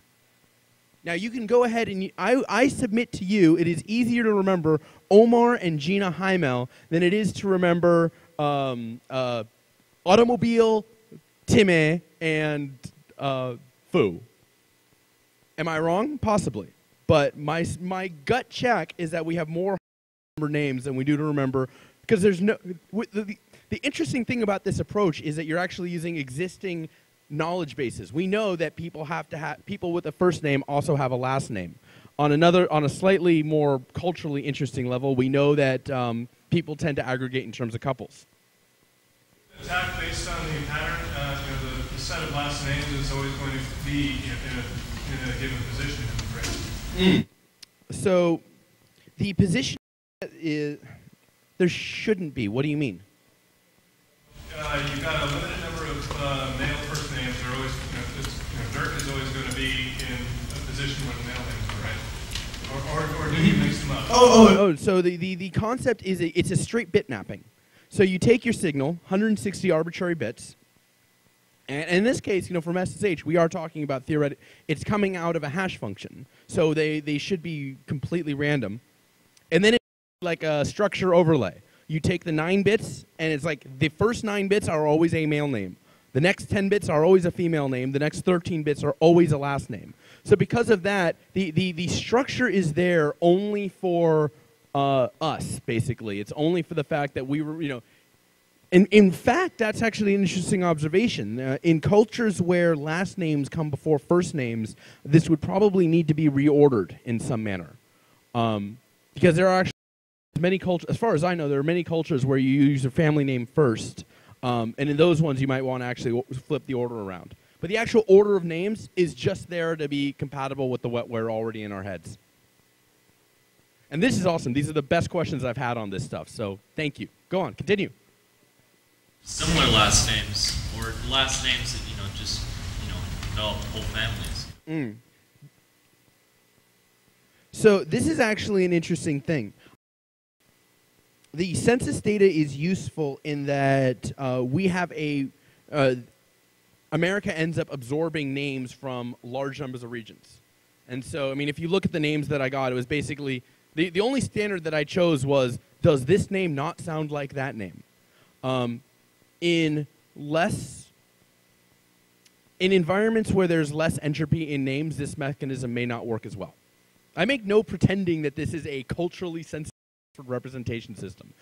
Now you can go ahead and I, I submit to you it is easier to remember Omar and Gina Heimel than it is to remember um, uh, automobile, Timmy, and uh, Fu. Am I wrong? Possibly. But my my gut check is that we have more names than we do to remember because there's no the, the, the interesting thing about this approach is that you're actually using existing knowledge bases. We know that people have to have people with a first name also have a last name. On another on a slightly more culturally interesting level we know that um, people tend to aggregate in terms of couples.
Attack based on the pattern, uh, you know, the, the set of last names is always going to be in, a, in a given position in the phrase.
so the position is there shouldn't be. What do you mean
Uh, you've got a limited number of uh, male first names. They're always, you know, you know, Dirk is always going to be in a position where the male names are, right? Or, or, or do you mix them up?
Oh, oh, oh. So the, the, the concept is a, it's a straight bit mapping. So you take your signal, 160 arbitrary bits, and in this case, you know, from SSH, we are talking about theoretic. It's coming out of a hash function, so they, they should be completely random. And then it's like a structure overlay. You take the nine bits, and it's like the first nine bits are always a male name. The next 10 bits are always a female name. The next 13 bits are always a last name. So because of that, the, the, the structure is there only for uh, us, basically. It's only for the fact that we were, you know, in, in fact, that's actually an interesting observation. Uh, in cultures where last names come before first names, this would probably need to be reordered in some manner. Um, because there are actually many cultures, as far as I know, there are many cultures where you use your family name first, um, and in those ones you might want to actually flip the order around. But the actual order of names is just there to be compatible with the wetware already in our heads. And this is awesome. These are the best questions I've had on this stuff. So thank you. Go on, continue.
Similar last names or last names that you know just you know develop whole families.
Mm. So this is actually an interesting thing. The census data is useful in that uh, we have a uh, America ends up absorbing names from large numbers of regions, and so I mean, if you look at the names that I got, it was basically the the only standard that I chose was does this name not sound like that name? Um, in less in environments where there's less entropy in names, this mechanism may not work as well. I make no pretending that this is a culturally sensitive representation system.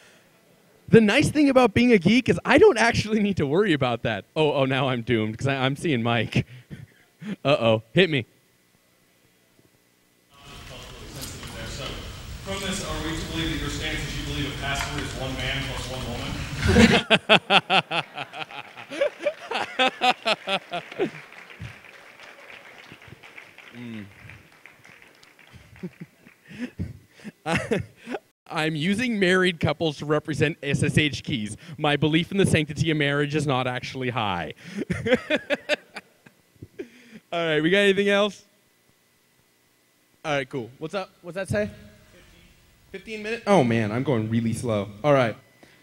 The nice thing about being a geek is I don't actually need to worry about that. Oh, oh, now I'm doomed because I'm seeing Mike. uh oh, hit me.
So, from this, are we to believe that your stance is you believe a pastor is one man plus one woman?
I'm using married couples to represent SSH keys. My belief in the sanctity of marriage is not actually high. All right, we got anything else? All right, cool. What's up? What's that say? 15 minutes? Oh man, I'm going really slow. All right.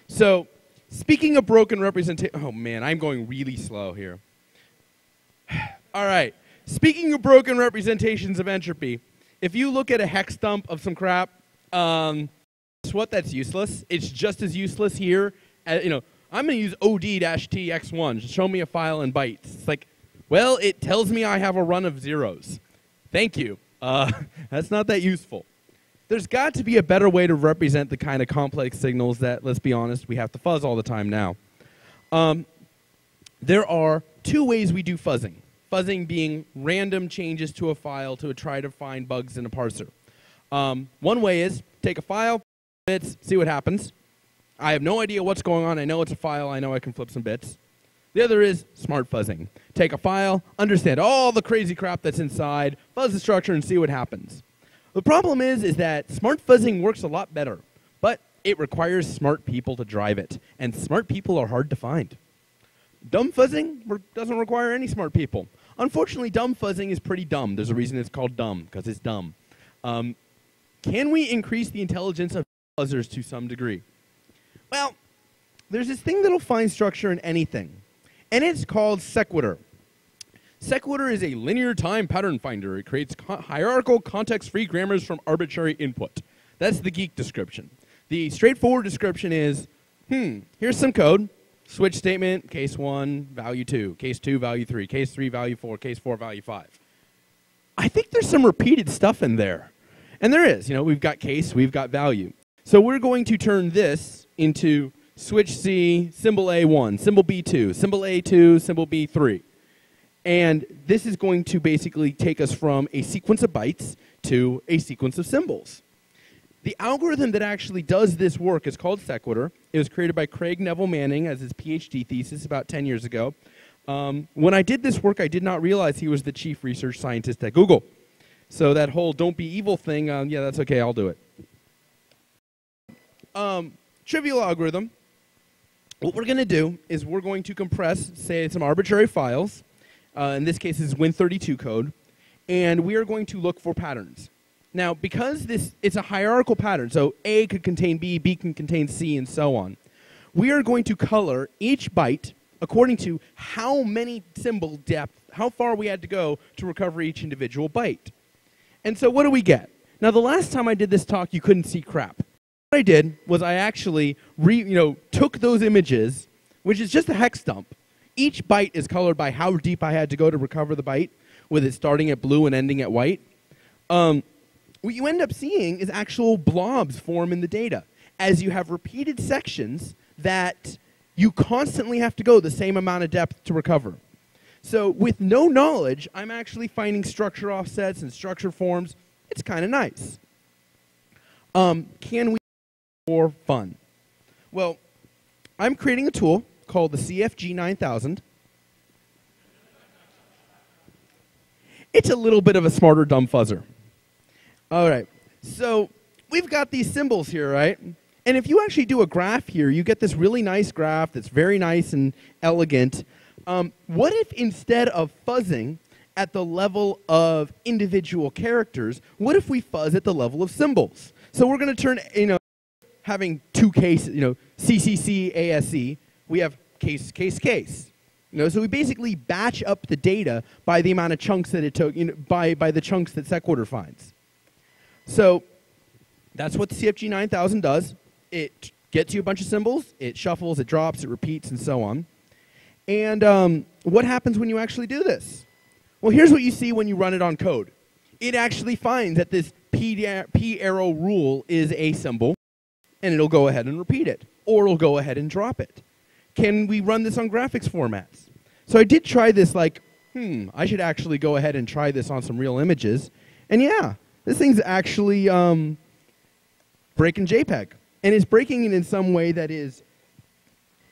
So, speaking of broken representation, oh man, I'm going really slow here. All right. Speaking of broken representations of entropy, if you look at a hex dump of some crap, um, what? That's useless. It's just as useless here. As, you know, I'm going to use od-tx1. Just show me a file in bytes. It's like, well, it tells me I have a run of zeros. Thank you. Uh, that's not that useful. There's got to be a better way to represent the kind of complex signals that, let's be honest, we have to fuzz all the time now. Um, there are two ways we do fuzzing. Fuzzing being random changes to a file to try to find bugs in a parser. Um, one way is take a file, bits, see what happens. I have no idea what's going on. I know it's a file. I know I can flip some bits. The other is smart fuzzing. Take a file, understand all the crazy crap that's inside, fuzz the structure, and see what happens. The problem is, is that smart fuzzing works a lot better, but it requires smart people to drive it, and smart people are hard to find. Dumb fuzzing re- doesn't require any smart people. Unfortunately, dumb fuzzing is pretty dumb. There's a reason it's called dumb, because it's dumb. Um, can we increase the intelligence of fuzzers to some degree? Well, there's this thing that'll find structure in anything, and it's called sequitur. Sequitur is a linear time pattern finder. It creates co- hierarchical, context free grammars from arbitrary input. That's the geek description. The straightforward description is hmm, here's some code. Switch statement, case 1, value 2, case 2, value 3, case 3, value 4, case 4, value 5. I think there's some repeated stuff in there. And there is. You know, we've got case, we've got value. So we're going to turn this into switch C, symbol A1, symbol B2, symbol A2, symbol B3. And this is going to basically take us from a sequence of bytes to a sequence of symbols. The algorithm that actually does this work is called Sequitur. It was created by Craig Nevill-Manning as his PhD thesis about 10 years ago. Um, when I did this work, I did not realize he was the chief research scientist at Google. So that whole don't be evil thing, um, yeah, that's okay, I'll do it. Um, trivial algorithm. What we're going to do is we're going to compress, say, some arbitrary files. Uh, in this case, it's Win32 code. And we are going to look for patterns. Now, because this it's a hierarchical pattern, so A could contain B, B can contain C, and so on, we are going to color each byte according to how many symbol depth, how far we had to go to recover each individual byte. And so what do we get? Now, the last time I did this talk, you couldn't see crap. What I did was I actually re, you know, took those images, which is just a hex dump. Each byte is colored by how deep I had to go to recover the byte, with it starting at blue and ending at white. Um, what you end up seeing is actual blobs form in the data as you have repeated sections that you constantly have to go the same amount of depth to recover. So with no knowledge, I'm actually finding structure offsets and structure forms. It's kind of nice. Um, can we for fun. Well, I'm creating a tool called the CFG 9000. It's a little bit of a smarter dumb fuzzer. All right. So we've got these symbols here, right? And if you actually do a graph here, you get this really nice graph that's very nice and elegant. Um, what if instead of fuzzing at the level of individual characters, what if we fuzz at the level of symbols? So we're going to turn, you know, having two cases, you know, CCC, ASE, we have case, case, case. You know, so we basically batch up the data by the amount of chunks that it took, you know, by, by the chunks that Sequitur finds. So that's what the CFG 9000 does. It gets you a bunch of symbols, it shuffles, it drops, it repeats, and so on. And um, what happens when you actually do this? Well, here's what you see when you run it on code. It actually finds that this P, P arrow rule is a symbol, and it'll go ahead and repeat it, or it'll go ahead and drop it. Can we run this on graphics formats? So I did try this, like, hmm, I should actually go ahead and try this on some real images. And yeah, this thing's actually um, breaking JPEG. And it's breaking it in some way that is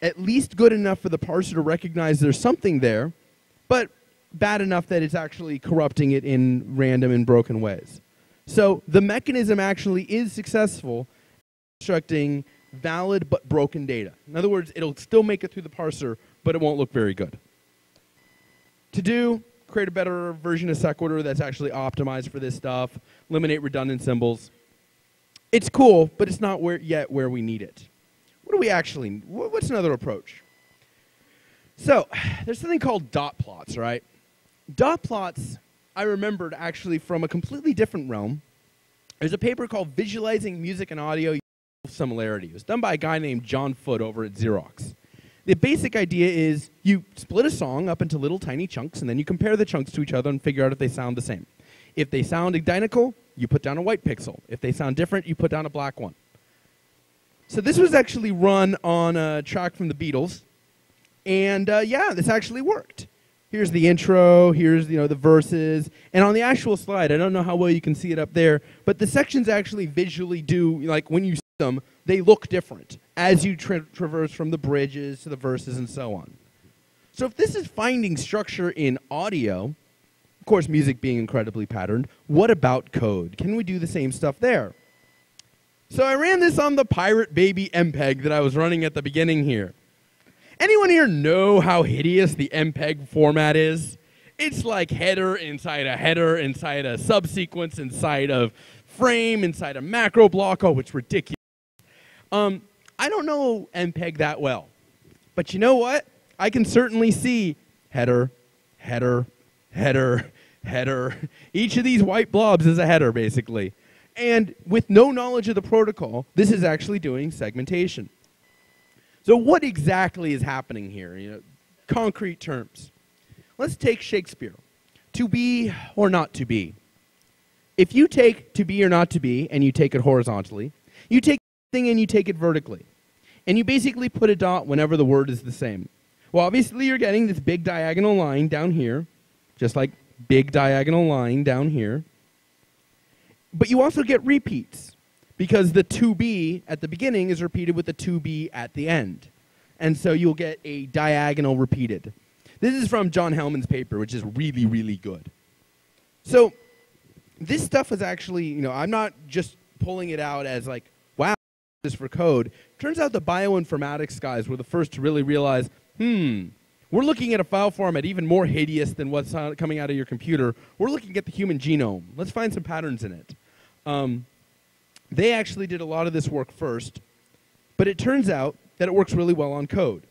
at least good enough for the parser to recognize there's something there, but bad enough that it's actually corrupting it in random and broken ways. So the mechanism actually is successful constructing valid but broken data. In other words, it'll still make it through the parser, but it won't look very good. To do, create a better version of Sequitur that's actually optimized for this stuff, eliminate redundant symbols. It's cool, but it's not where, yet where we need it. What do we actually, what's another approach? So, there's something called dot plots, right? Dot plots, I remembered actually from a completely different realm. There's a paper called Visualizing Music and Audio Similarity. It was done by a guy named John Foote over at Xerox. The basic idea is you split a song up into little tiny chunks, and then you compare the chunks to each other and figure out if they sound the same. If they sound identical, you put down a white pixel. If they sound different, you put down a black one. So this was actually run on a track from the Beatles, and uh, yeah, this actually worked. Here's the intro, here's you know the verses, and on the actual slide, I don't know how well you can see it up there, but the sections actually visually do like when you them, they look different as you tra traverse from the bridges to the verses and so on. So if this is finding structure in audio, of course, music being incredibly patterned, what about code? Can we do the same stuff there? So I ran this on the Pirate Baby MPEG that I was running at the beginning here. Anyone here know how hideous the MPEG format is? It's like header inside a header, inside a subsequence, inside of frame, inside a macro block. Oh, it's ridiculous. Um, I don't know MPEG that well. But you know what? I can certainly see header, header, header, header. Each of these white blobs is a header, basically. And with no knowledge of the protocol, this is actually doing segmentation. So what exactly is happening here? You know, concrete terms. Let's take Shakespeare. To be or not to be. If you take to be or not to be and you take it horizontally, you take thing and you take it vertically. And you basically put a dot whenever the word is the same. Well, obviously you're getting this big diagonal line down here, just like big diagonal line down here. But you also get repeats because the 2b at the beginning is repeated with the 2b at the end. And so you'll get a diagonal repeated. This is from John Helfman's paper, which is really, really good. So this stuff is actually, you know, I'm not just pulling it out as like, this for code. Turns out the bioinformatics guys were the first to really realize, hmm, we're looking at a file format even more hideous than what's coming out of your computer. We're looking at the human genome. Let's find some patterns in it. Um, they actually did a lot of this work first, but it turns out that it works really well on code.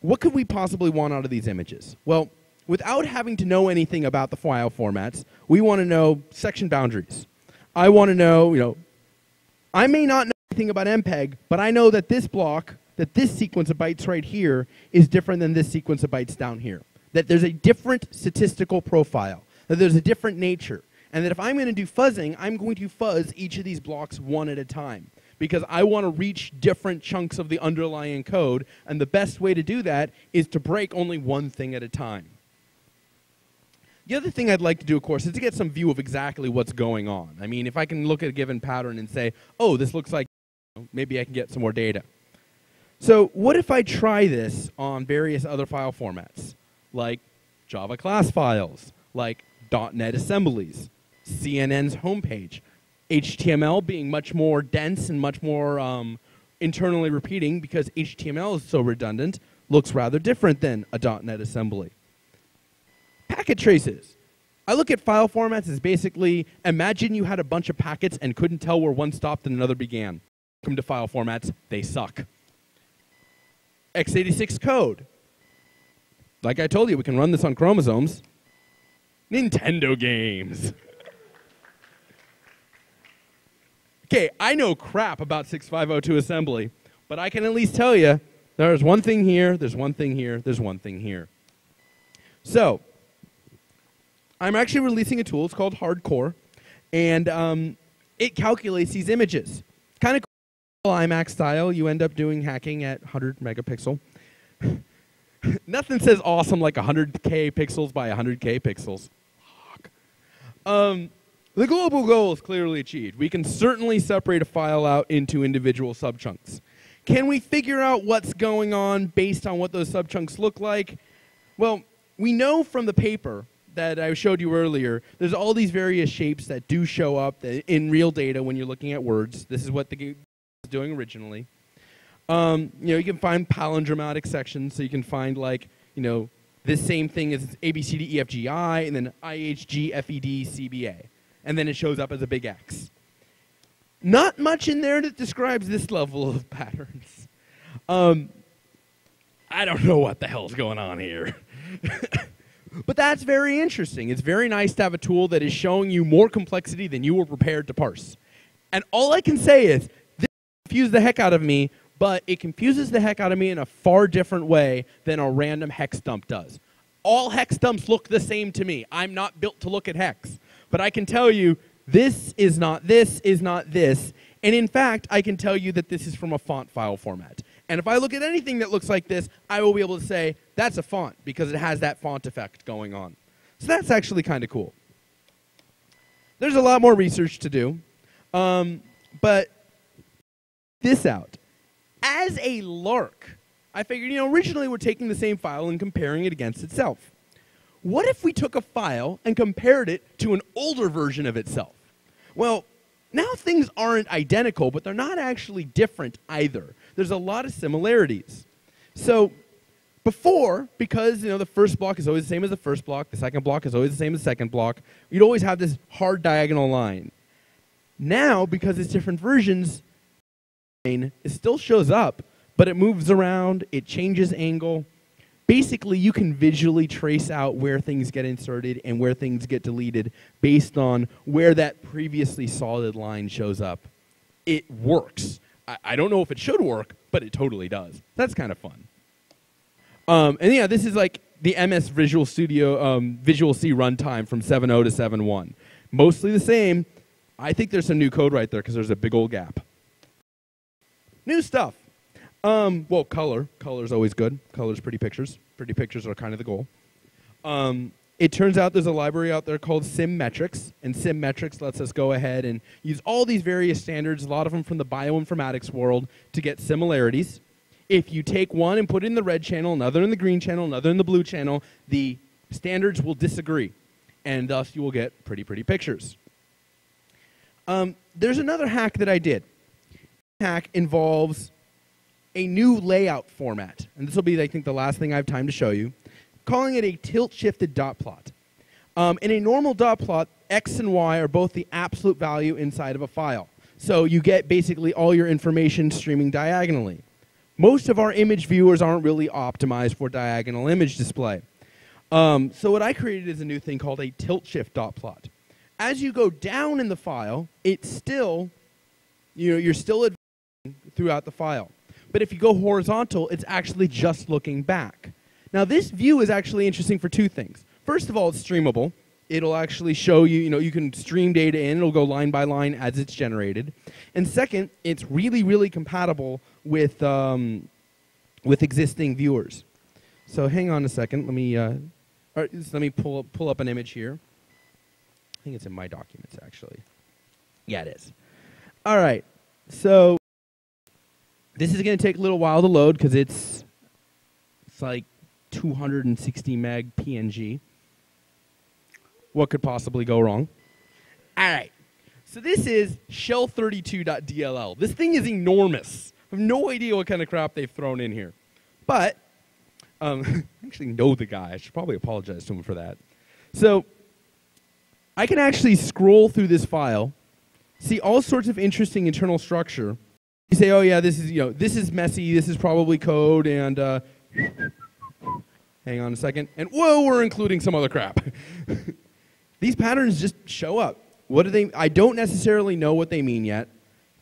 What could we possibly want out of these images? Well, without having to know anything about the file formats, we want to know section boundaries. I want to know, you know, I may not know anything about MPEG, but I know that this block, that this sequence of bytes right here is different than this sequence of bytes down here. That there's a different statistical profile, that there's a different nature. And that if I'm going to do fuzzing, I'm going to fuzz each of these blocks one at a time because I want to reach different chunks of the underlying code. And the best way to do that is to break only one thing at a time. The other thing I'd like to do, of course, is to get some view of exactly what's going on. I mean, if I can look at a given pattern and say, oh, this looks like maybe I can get some more data. So what if I try this on various other file formats, like Java class files, like .NET assemblies, CNN's homepage, HTML being much more dense and much more um, internally repeating because HTML is so redundant, looks rather different than a .NET assembly. Packet traces. I look at file formats as basically imagine you had a bunch of packets and couldn't tell where one stopped and another began. Welcome to file formats, they suck. x86 code. Like I told you, we can run this on chromosomes. Nintendo games. okay, I know crap about 6502 assembly, but I can at least tell you there's one thing here, there's one thing here, there's one thing here. So, I'm actually releasing a tool. It's called Hardcore, and um, it calculates these images. Of style. You end up doing hacking at 100 megapixel. Nothing says awesome like 100k pixels by 100k pixels. Um, the global goal is clearly achieved. We can certainly separate a file out into individual subchunks. Can we figure out what's going on based on what those subchunks look like? Well, we know from the paper that I showed you earlier, there's all these various shapes that do show up in real data when you're looking at words. This is what the doing originally. Um, you know, you can find palindromatic sections, so you can find like, you know, this same thing as A, B, C, D, E, F, G, I, and then I, H, G, F, E, D, C, B, A. And then it shows up as a big X. Not much in there that describes this level of patterns. Um, I don't know what the hell's going on here. but that's very interesting. It's very nice to have a tool that is showing you more complexity than you were prepared to parse. And all I can say is, this confused the heck out of me, but it confuses the heck out of me in a far different way than a random hex dump does. All hex dumps look the same to me. I'm not built to look at hex. But I can tell you, this is not this, is not this. And in fact, I can tell you that this is from a font file format. And if I look at anything that looks like this, I will be able to say, that's a font because it has that font effect going on. So that's actually kind of cool. There's a lot more research to do. Um, but this out. As a lark, I figured, you know, originally we're taking the same file and comparing it against itself. What if we took a file and compared it to an older version of itself? Well, now things aren't identical, but they're not actually different either there's a lot of similarities. So before, because you know the first block is always the same as the first block, the second block is always the same as the second block, you'd always have this hard diagonal line. Now, because it's different versions, it still shows up, but it moves around, it changes angle. Basically, you can visually trace out where things get inserted and where things get deleted based on where that previously solid line shows up. It works. I, I don't know if it should work, but it totally does. That's kind of fun. Um, and yeah, this is like the MS Visual Studio um, Visual C runtime from 7.0 to 7.1. Mostly the same. I think there's some new code right there because there's a big old gap. New stuff. Um, well, color. Color's always good. Color's pretty pictures. Pretty pictures are kind of the goal. Um, it turns out there's a library out there called SimMetrics, and SimMetrics lets us go ahead and use all these various standards, a lot of them from the bioinformatics world, to get similarities. If you take one and put it in the red channel, another in the green channel, another in the blue channel, the standards will disagree, and thus you will get pretty, pretty pictures. Um, there's another hack that I did. Hack involves a new layout format, and this will be, I think, the last thing I have time to show you calling it a tilt-shifted dot plot. Um, in a normal dot plot, x and y are both the absolute value inside of a file. So you get basically all your information streaming diagonally. Most of our image viewers aren't really optimized for diagonal image display. Um, so what I created is a new thing called a tilt shift dot plot. As you go down in the file, it's still, you know, you're still throughout the file. But if you go horizontal, it's actually just looking back. Now, this view is actually interesting for two things. First of all, it's streamable. It'll actually show you, you know, you can stream data in. It'll go line by line as it's generated. And second, it's really, really compatible with, um, with existing viewers. So hang on a second. Let me, uh, let me pull, pull up an image here. I think it's in my documents, actually. Yeah, it is. All right. So This is going to take a little while to load because it's it's like 260 meg PNG. What could possibly go wrong? All right. So this is shell32.dll. This thing is enormous. I have no idea what kind of crap they've thrown in here. But um, I actually know the guy. I should probably apologize to him for that. So I can actually scroll through this file, see all sorts of interesting internal structure. You say, "Oh yeah, this is you know this is messy. This is probably code." And uh, hang on a second. And whoa, we're including some other crap. These patterns just show up. What do they? I don't necessarily know what they mean yet,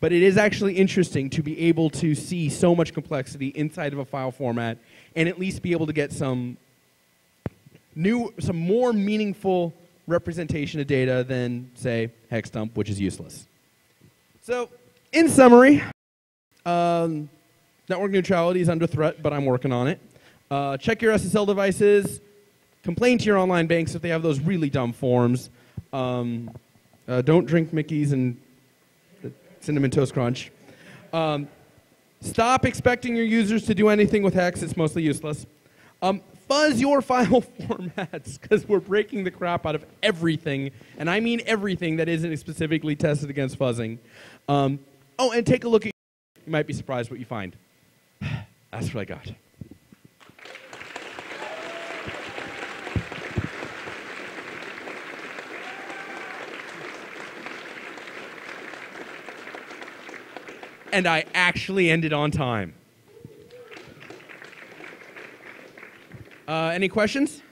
but it is actually interesting to be able to see so much complexity inside of a file format and at least be able to get some new, some more meaningful representation of data than, say, hex dump, which is useless. So, in summary, um, network neutrality is under threat, but I'm working on it. Uh, check your SSL devices. Complain to your online banks if they have those really dumb forms. Um, uh, don't drink Mickey's and Cinnamon Toast Crunch. Um, stop expecting your users to do anything with hex. It's mostly useless. Um, fuzz your file formats because we're breaking the crap out of everything, and I mean everything that isn't specifically tested against fuzzing. Um, oh, and take a look at. You might be surprised what you find. That's what I got. And I actually ended on time. Uh, any questions?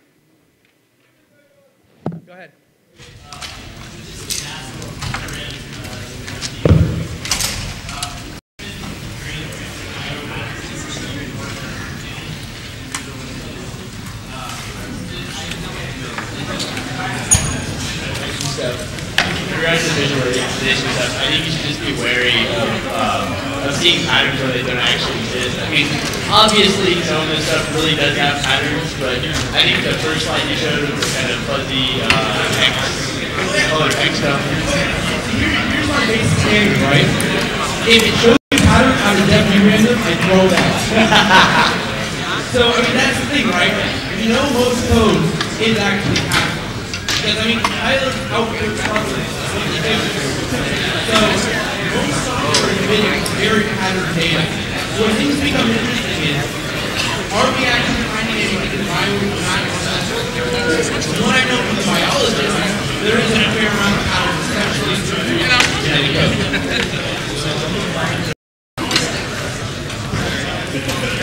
Regards to visual representation stuff, I think you should just be wary of, um, of seeing patterns where they don't actually exist. I mean, obviously some of this stuff really does have patterns, but I think the first slide you showed was kind of fuzzy uh, X, color X stuff.
Here's my basic standard, right? If it shows you pattern on a /dev/urandom, I throw that. so, I mean, that's the thing, right? If you know most code is actually pattern. Because, I mean, I look how good Scrubber is. So, most software is been very pattern data. So, when things become interesting is, are we actually finding anything in bio or not? From what I know from the biologist, there isn't a fair amount of patterns, especially through genetic code.